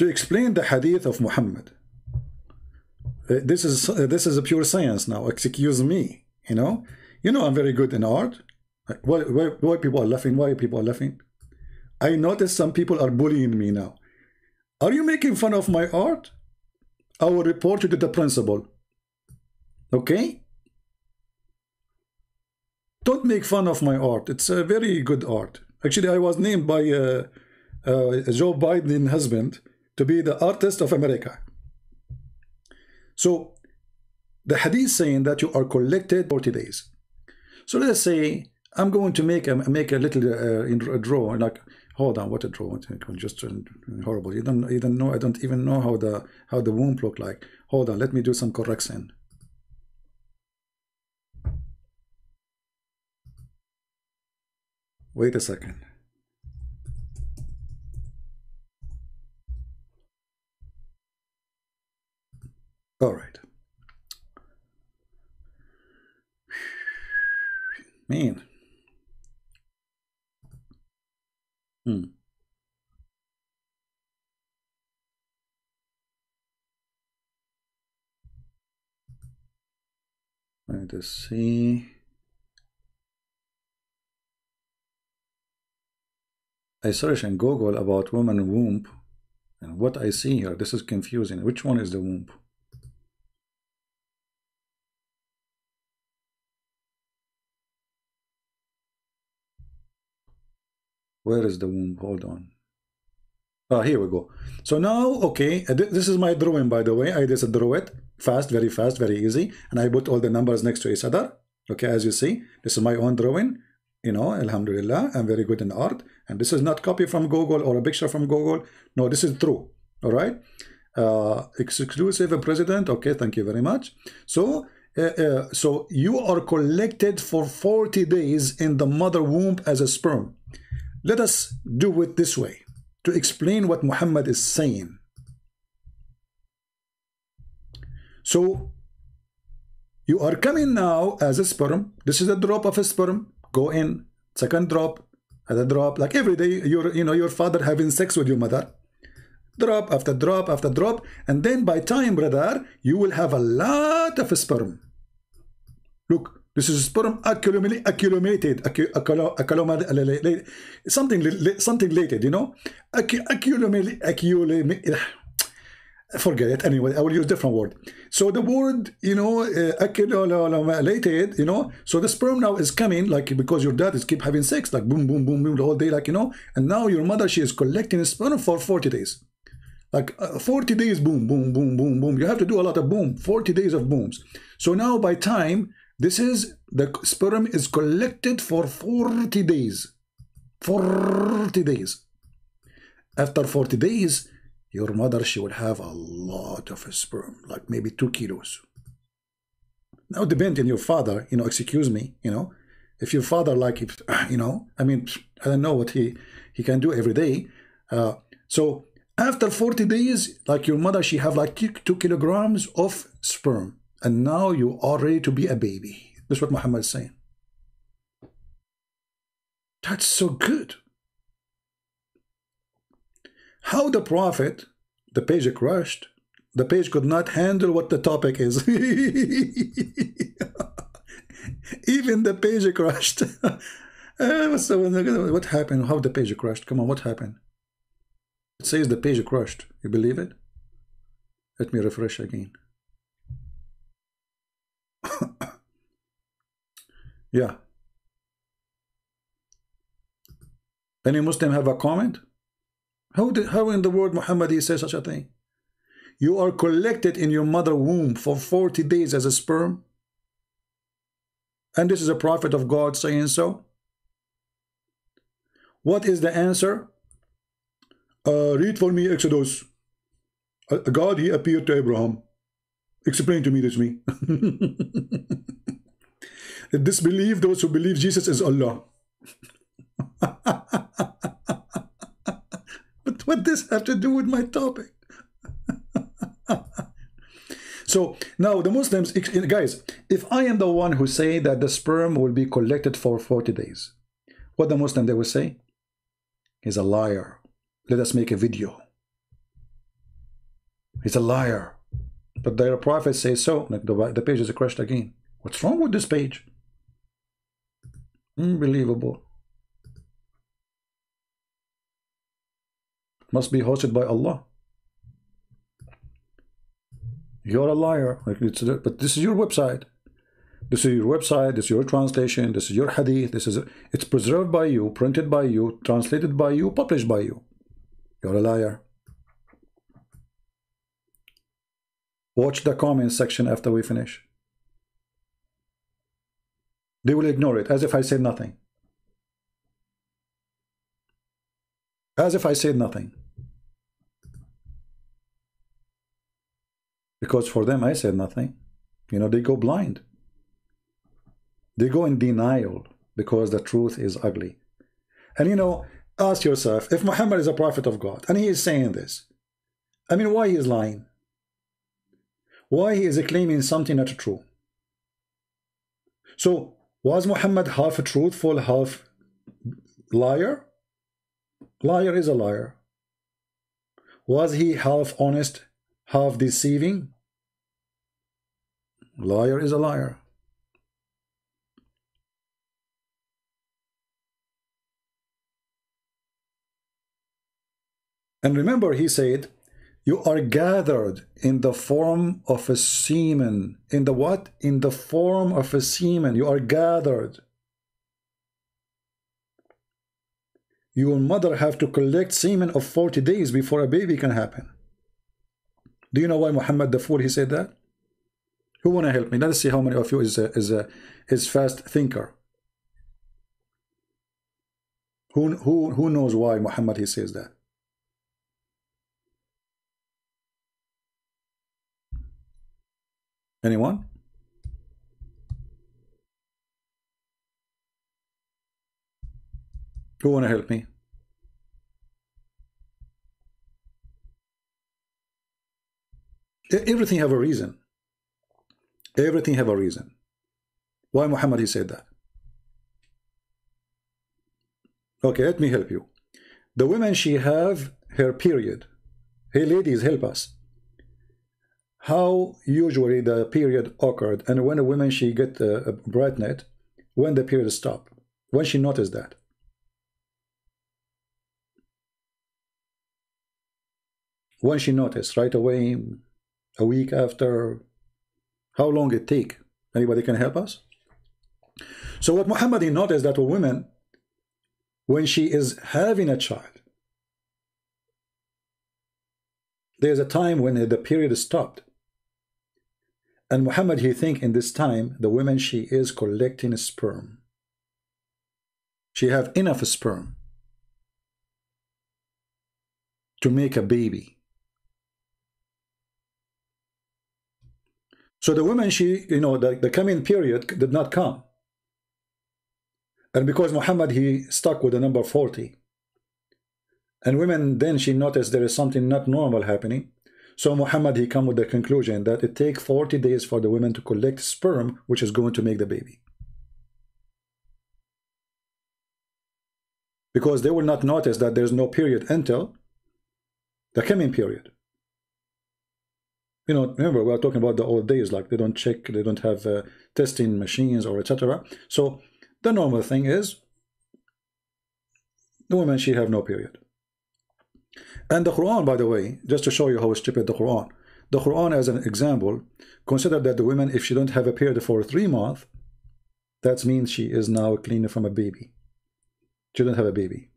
to explain the hadith of Muhammad. Uh, this is uh, this is a pure science now. Excuse me, you know. You know I'm very good in art. Why, why, why people are laughing? Why people are laughing? I notice some people are bullying me now. Are you making fun of my art? I will report you to the principal. Okay? Don't make fun of my art. It's a very good art. Actually, I was named by uh, uh, Joe Biden's husband to be the artist of America. So, the hadith saying that you are collected 40 days. So let's say I'm going to make a make a little uh, a draw like hold on what a draw just horrible you don't even know I don't even know how the how the womb look like. Hold on let me do some correction. Wait a second. All right. Man Hmm. Let us see. I search in Google about woman womb And what I see here, this is confusing. Which one is the womb? Where is the womb? Hold on. Ah, here we go. So now, okay, uh, this is my drawing, by the way. I just drew it fast, very fast, very easy. And I put all the numbers next to each other. Okay, as you see, this is my own drawing. You know, Alhamdulillah, I'm very good in art. And this is not copy from Google or a picture from Google. No, this is true. All right. Uh, exclusive president. Okay, thank you very much. So, uh, uh, so you are collected for 40 days in the mother womb as a sperm. Let us do it this way to explain what Muhammad is saying. So you are coming now as a sperm. This is a drop of a sperm. Go in. Second drop. Other drop. Like every day, your you know your father having sex with your mother. Drop after drop after drop, and then by time, brother, you will have a lot of sperm. Look, this is sperm accumulated, accumulated, accumulated, something, something related, you know, accumulated. Forget it. Anyway, I will use different word. So the word, you know, uh, accumulated, you know. So the sperm now is coming, like because your dad is keep having sex, like boom, boom, boom, boom, the whole day, like you know. And now your mother, she is collecting sperm for 40 days like uh, 40 days boom boom boom boom boom you have to do a lot of boom 40 days of booms so now by time this is the sperm is collected for 40 days. 40 days. After 40 days, your mother, she will have a lot of sperm, like maybe two kilos. Now, depending on your father, you know, excuse me, you know, if your father, like, if, you know, I mean, I don't know what he, he can do every day. Uh, so after 40 days, like your mother, she have like two kilograms of sperm and now you are ready to be a baby. That's what Muhammad is saying. That's so good. How the Prophet, the page crushed, the page could not handle what the topic is. Even the page crushed. Eh, what happened? How the page crushed? Come on, what happened? It says the page crushed. You believe it? Let me refresh again. yeah. Any Muslim have a comment? How, did, how in the world Muhammad he say such a thing? You are collected in your mother womb for 40 days as a sperm? And this is a prophet of God saying so? What is the answer? Uh, read for me Exodus. Uh, God, he appeared to Abraham. Explain to me this me. Disbelieve those who believe Jesus is Allah. but what this have to do with my topic? so now the Muslims, guys, if I am the one who say that the sperm will be collected for 40 days, what the Muslim they will say? He's a liar. Let us make a video. He's a liar. But their prophet says so. Like the, the page is crashed again. What's wrong with this page? Unbelievable. Must be hosted by Allah. You're a liar. Like it's, but this is your website. This is your website. This is your translation. This is your hadith. This is it's preserved by you, printed by you, translated by you, published by you. You're a liar. Watch the comment section after we finish. They will ignore it as if I said nothing. As if I said nothing. Because for them, I said nothing. You know, they go blind. They go in denial because the truth is ugly. And you know, ask yourself, if Muhammad is a prophet of God, and he is saying this, I mean, why he is lying? Why he is claiming something not true? So was Muhammad half truthful, half liar? Liar is a liar. Was he half honest, half deceiving? Liar is a liar. And remember, he said, you are gathered in the form of a semen. In the what? In the form of a semen. You are gathered. Your mother have to collect semen of 40 days before a baby can happen. Do you know why Muhammad the Fool, he said that? Who want to help me? Let's see how many of you is a, is a is fast thinker. Who, who, who knows why Muhammad he says that? Anyone? Who want to help me? Everything have a reason. Everything have a reason. Why Muhammad he said that? Okay, let me help you. The women she have her period. Hey ladies, help us how usually the period occurred and when a woman she get a, brightnet when the period stop when she noticed that? When she noticed right away a week after how long it take? Anybody can help us? So what Muhammad noticed that a woman when she is having a child there's a time when the period stopped and Muhammad, he think in this time, the woman, she is collecting sperm. She have enough sperm to make a baby. So the woman, she, you know, the, the coming period did not come. And because Muhammad, he stuck with the number 40. And women, then she noticed there is something not normal happening. So Muhammad, he come with the conclusion that it take 40 days for the women to collect sperm, which is going to make the baby. Because they will not notice that there's no period until the coming period. You know, remember, we are talking about the old days, like they don't check, they don't have uh, testing machines or etc. So the normal thing is the woman, she have no period. And the Quran, by the way, just to show you how stupid the Quran, the Quran as an example, consider that the woman, if she don't have a period for three months, that means she is now clean from a baby. She don't have a baby.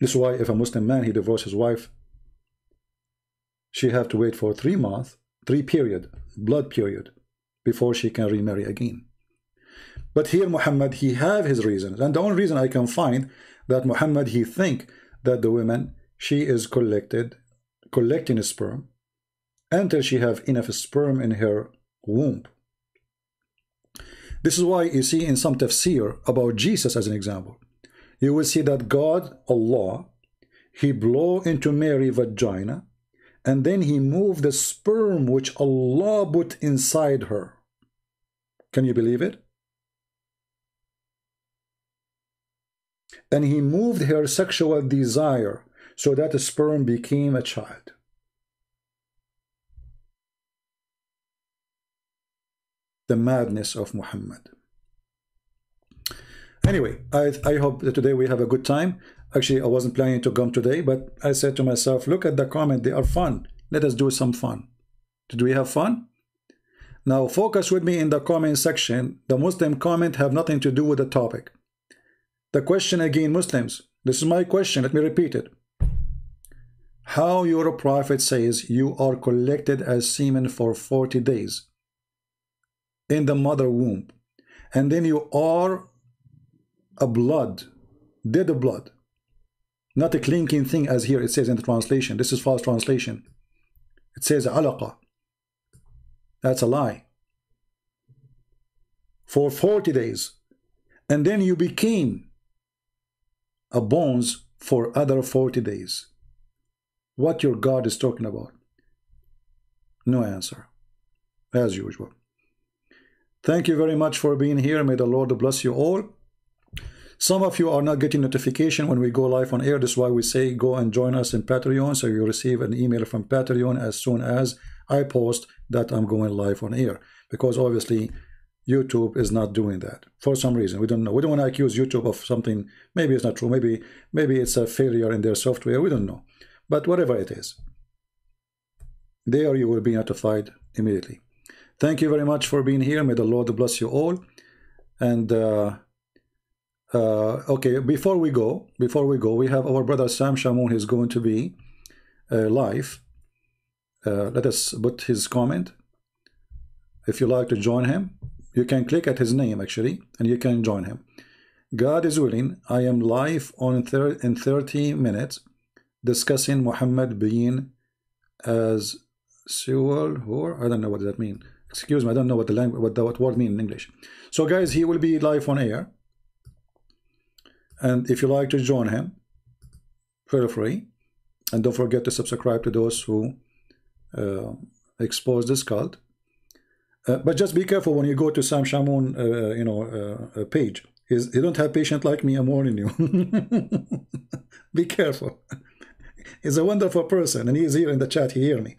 This is why if a Muslim man, he divorces his wife, she have to wait for three months, three period, blood period, before she can remarry again. But here Muhammad, he have his reasons. And the only reason I can find that Muhammad, he think that the women, she is collected, collecting sperm until she have enough sperm in her womb. This is why you see in some tafsir about Jesus as an example. You will see that God, Allah, he blow into Mary vagina and then he moved the sperm which Allah put inside her. Can you believe it? And he moved her sexual desire so that the sperm became a child. The madness of Muhammad. Anyway, I, I hope that today we have a good time. Actually, I wasn't planning to come today, but I said to myself, look at the comment, they are fun. Let us do some fun. Did we have fun? Now focus with me in the comment section. The Muslim comment have nothing to do with the topic. The question again, Muslims, this is my question, let me repeat it how your prophet says you are collected as semen for 40 days in the mother womb and then you are a blood dead blood. Not a clinking thing as here it says in the translation. This is false translation. It says alaqa. That's a lie. For 40 days. And then you became a bones for other 40 days what your God is talking about? No answer, as usual. Thank you very much for being here. May the Lord bless you all. Some of you are not getting notification when we go live on air. This is why we say go and join us in Patreon so you receive an email from Patreon as soon as I post that I'm going live on air. Because obviously YouTube is not doing that for some reason. We don't know. We don't want to accuse YouTube of something. Maybe it's not true. Maybe maybe it's a failure in their software. We don't know. But whatever it is, there you will be notified immediately. Thank you very much for being here. May the Lord bless you all. And uh, uh, okay, before we go, before we go, we have our brother Sam Shamoun. He's going to be uh, live. Uh, let us put his comment. If you like to join him, you can click at his name actually, and you can join him. God is willing, I am live on thir in 30 minutes discussing Muhammad being as Sewell or I don't know what that mean. Excuse me, I don't know what the language what the what word mean in English. So guys, he will be live on air. And if you like to join him, feel free. And don't forget to subscribe to those who uh, expose this cult. Uh, but just be careful when you go to Sam Shamoun, uh, you know, uh, page. He's, he don't have patient like me. I'm warning you. be careful. He's a wonderful person, and he's here in the chat. He hear me,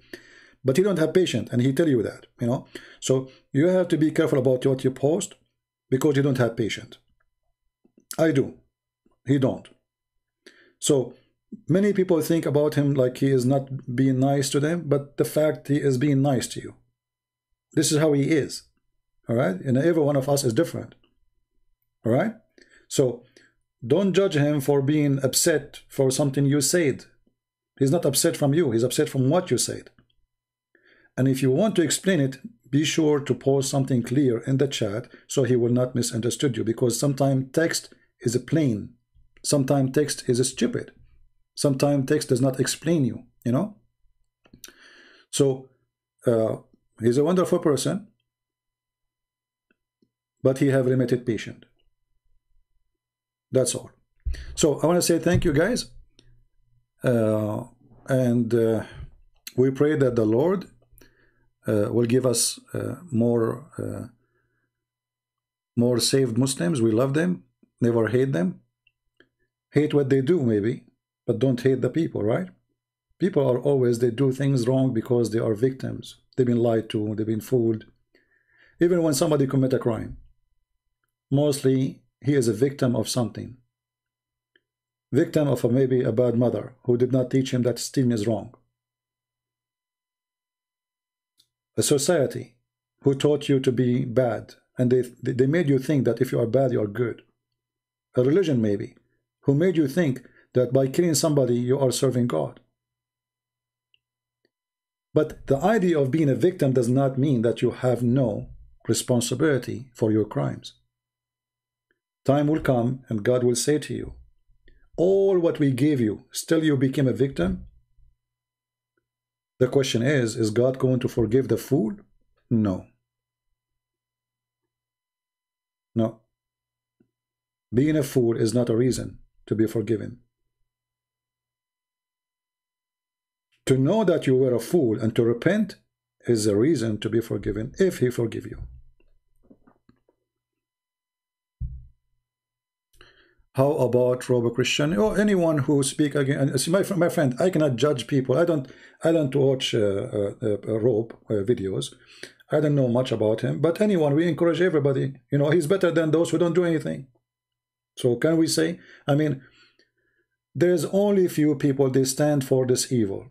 but he don't have patient, and he tell you that. You know, so you have to be careful about what you post because you don't have patient. I do. He don't. So many people think about him like he is not being nice to them, but the fact he is being nice to you. This is how he is. All right? And every one of us is different. All right? So don't judge him for being upset for something you said. He's not upset from you. He's upset from what you said. And if you want to explain it, be sure to post something clear in the chat so he will not misunderstood you because sometimes text is plain. Sometimes text is stupid. Sometimes text does not explain you, you know? So uh, He's a wonderful person, but he have limited patience. That's all. So I want to say thank you guys. Uh, and uh, we pray that the Lord uh, will give us more more saved Muslims. We love them, never hate them. Hate what they do, maybe, but don't hate the people, right? People are always, they do things wrong because they are victims. They've been lied to, they've been fooled. Even when somebody commit a crime, mostly he is a victim of something. Victim of a, maybe a bad mother who did not teach him that stealing is wrong. A society who taught you to be bad and they, they made you think that if you are bad, you are good. A religion maybe, who made you think that by killing somebody, you are serving God. But the idea of being a victim does not mean that you have no responsibility for your crimes. Time will come and God will say to you, all what we gave you, still you became a victim? The question is, is God going to forgive the fool? No. No. Being a fool is not a reason to be forgiven. To know that you were a fool and to repent is a reason to be forgiven if he forgive you. How about Robo Christian or anyone who speak again? See, my, my friend, I cannot judge people. I don't I don't watch uh, uh, uh, Rob uh, videos. I don't know much about him. But anyone, we encourage everybody. You know, he's better than those who don't do anything. So can we say? I mean, there's only few people they stand for this evil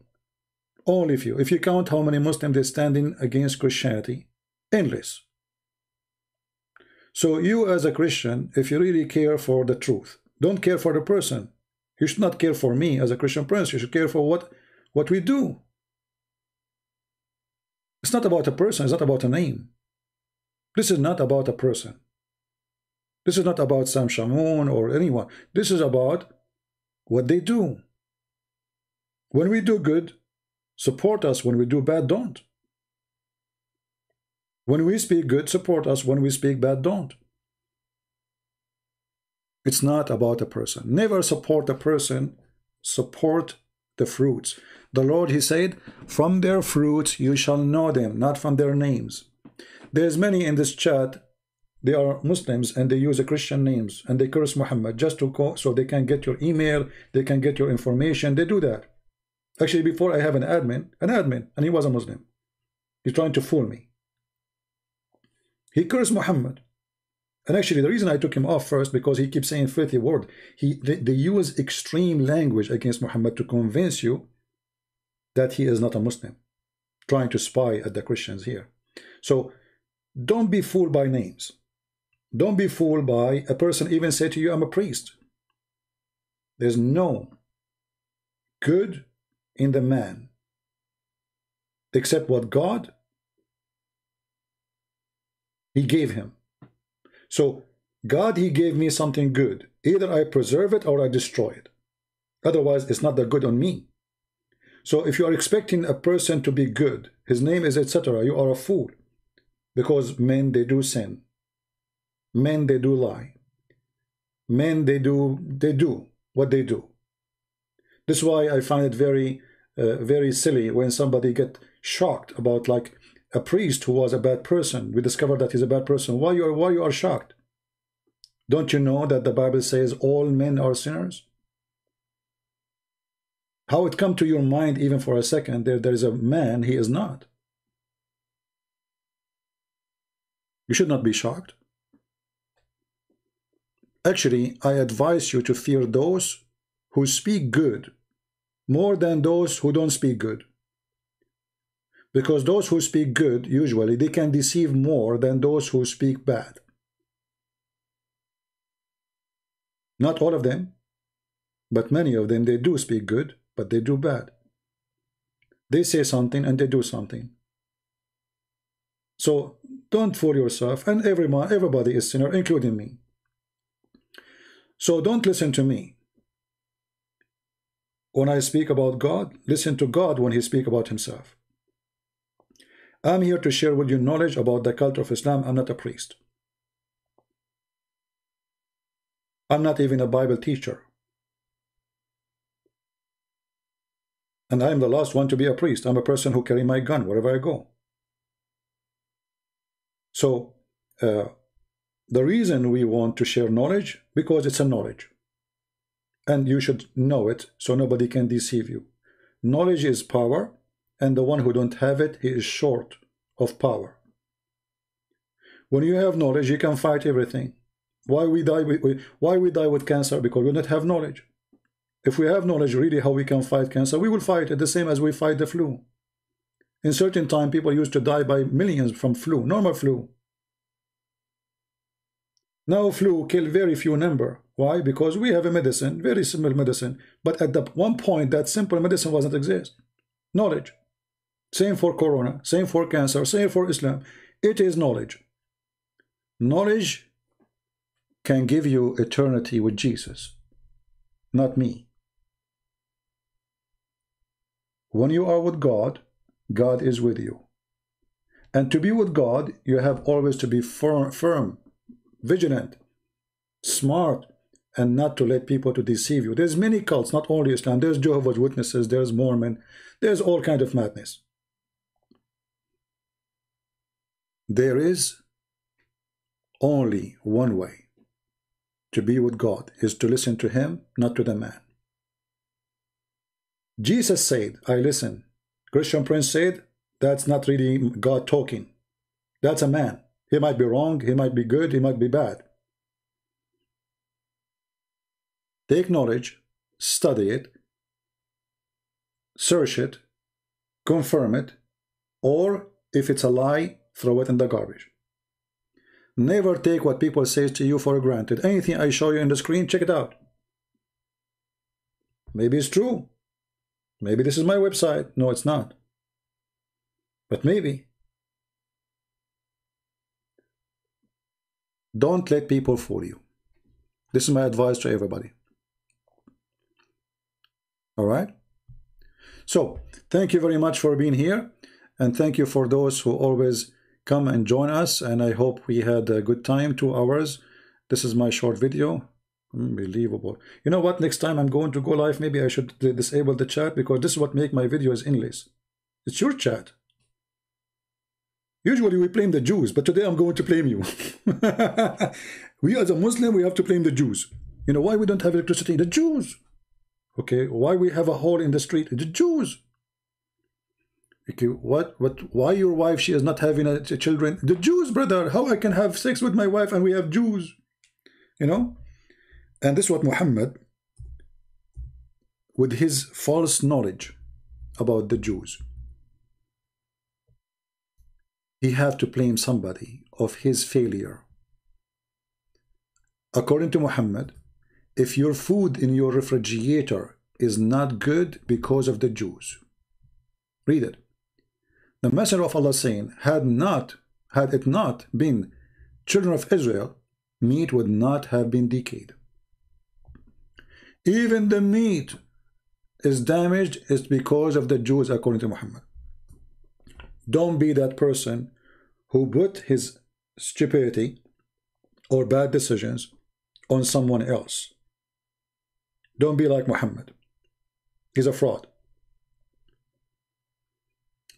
of you, if you count how many Muslims they're standing against Christianity, endless. So you as a Christian, if you really care for the truth, don't care for the person. You should not care for me as a Christian prince. You should care for what, what we do. It's not about a person. It's not about a name. This is not about a person. This is not about Sam Shamoun or anyone. This is about what they do. When we do good, Support us when we do bad, don't. When we speak good, support us. When we speak bad, don't. It's not about a person. Never support a person. Support the fruits. The Lord, he said, from their fruits you shall know them, not from their names. There's many in this chat, they are Muslims and they use Christian names and they curse Muhammad just to call, so they can get your email, they can get your information. They do that. Actually, before I have an admin, an admin, and he was a Muslim. He's trying to fool me. He cursed Muhammad. And actually, the reason I took him off first, because he keeps saying filthy word. He, they, they use extreme language against Muhammad to convince you that he is not a Muslim, trying to spy at the Christians here. So don't be fooled by names. Don't be fooled by a person even say to you, I'm a priest. There's no good in the man except what God he gave him. So God, he gave me something good. Either I preserve it or I destroy it. Otherwise, it's not that good on me. So if you are expecting a person to be good, his name is etc., you are a fool. Because men, they do sin. Men, they do lie. Men, they do, they do what they do. This is why I find it very, uh, very silly when somebody get shocked about like a priest who was a bad person. We discover that he's a bad person. Why you are, why you are shocked? Don't you know that the Bible says all men are sinners? How it come to your mind even for a second, that there is a man, he is not. You should not be shocked. Actually, I advise you to fear those who speak good more than those who don't speak good. Because those who speak good, usually, they can deceive more than those who speak bad. Not all of them, but many of them, they do speak good, but they do bad. They say something and they do something. So don't fool yourself, and everyone, everybody is sinner, including me. So don't listen to me. When I speak about God, listen to God when he speak about himself. I'm here to share with you knowledge about the culture of Islam. I'm not a priest. I'm not even a Bible teacher. And I'm the last one to be a priest. I'm a person who carry my gun wherever I go. So, uh, the reason we want to share knowledge, because it's a knowledge. And you should know it so nobody can deceive you. Knowledge is power, and the one who don't have it, he is short of power. When you have knowledge, you can fight everything. Why we die? With, why we die with cancer? Because we don't have knowledge. If we have knowledge really how we can fight cancer, we will fight it the same as we fight the flu. In certain time, people used to die by millions from flu, normal flu. Now flu kill very few number. Why? Because we have a medicine, very simple medicine. But at the one point, that simple medicine wasn't exist. Knowledge. Same for corona, same for cancer, same for Islam. It is knowledge. Knowledge can give you eternity with Jesus, not me. When you are with God, God is with you. And to be with God, you have always to be firm, firm vigilant, smart, and not to let people to deceive you. There's many cults, not only Islam. There's Jehovah's Witnesses, there's Mormon, there's all kind of madness. There is only one way to be with God is to listen to him, not to the man. Jesus said, I listen. Christian Prince said, that's not really God talking. That's a man. He might be wrong, he might be good, he might be bad. Take knowledge, study it, search it, confirm it, or if it's a lie, throw it in the garbage. Never take what people say to you for granted. Anything I show you in the screen, check it out. Maybe it's true. Maybe this is my website. No, it's not. But maybe. Don't let people fool you. This is my advice to everybody. All right? So, thank you very much for being here. And thank you for those who always come and join us and I hope we had a good time two hours. This is my short video. Unbelievable. You know what? Next time I'm going to go live maybe I should disable the chat because this is what make my videos endless it's your chat. Usually we blame the Jews but today I'm going to blame you. We as a Muslim we have to blame the Jews. You know why we don't have electricity? The Jews. Okay why we have a hole in the street? The Jews Okay, what, what, why your wife, she is not having a, a children? The Jews, brother, how I can have sex with my wife and we have Jews? You know? And this is what Muhammad, with his false knowledge, about the Jews, he had to blame somebody of his failure. According to Muhammad, if your food in your refrigerator is not good because of the Jews, read it. The Messenger of Allah saying, had not, had it not been children of Israel, meat would not have been decayed. Even the meat is damaged is because of the Jews according to Muhammad. Don't be that person who put his stupidity or bad decisions on someone else. Don't be like Muhammad. He's a fraud.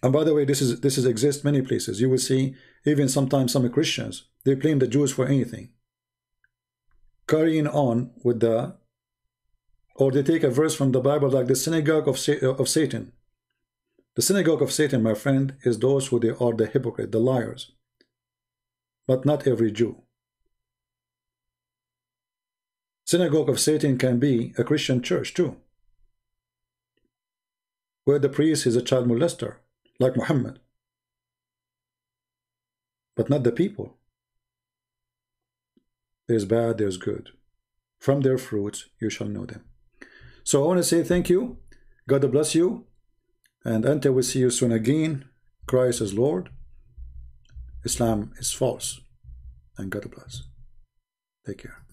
And by the way, this is this is exists many places. You will see even sometimes some Christians they blame the Jews for anything. Carrying on with the, or they take a verse from the Bible like the synagogue of of Satan. The synagogue of Satan, my friend, is those who they are the hypocrite, the liars. But not every Jew. Synagogue of Satan can be a Christian church too, where the priest is a child molester, like Muhammad, but not the people. There's bad, there's good. From their fruits you shall know them. So I want to say thank you. God bless you. And until we see you soon again, Christ is Lord. Islam is false. And God bless. Take care.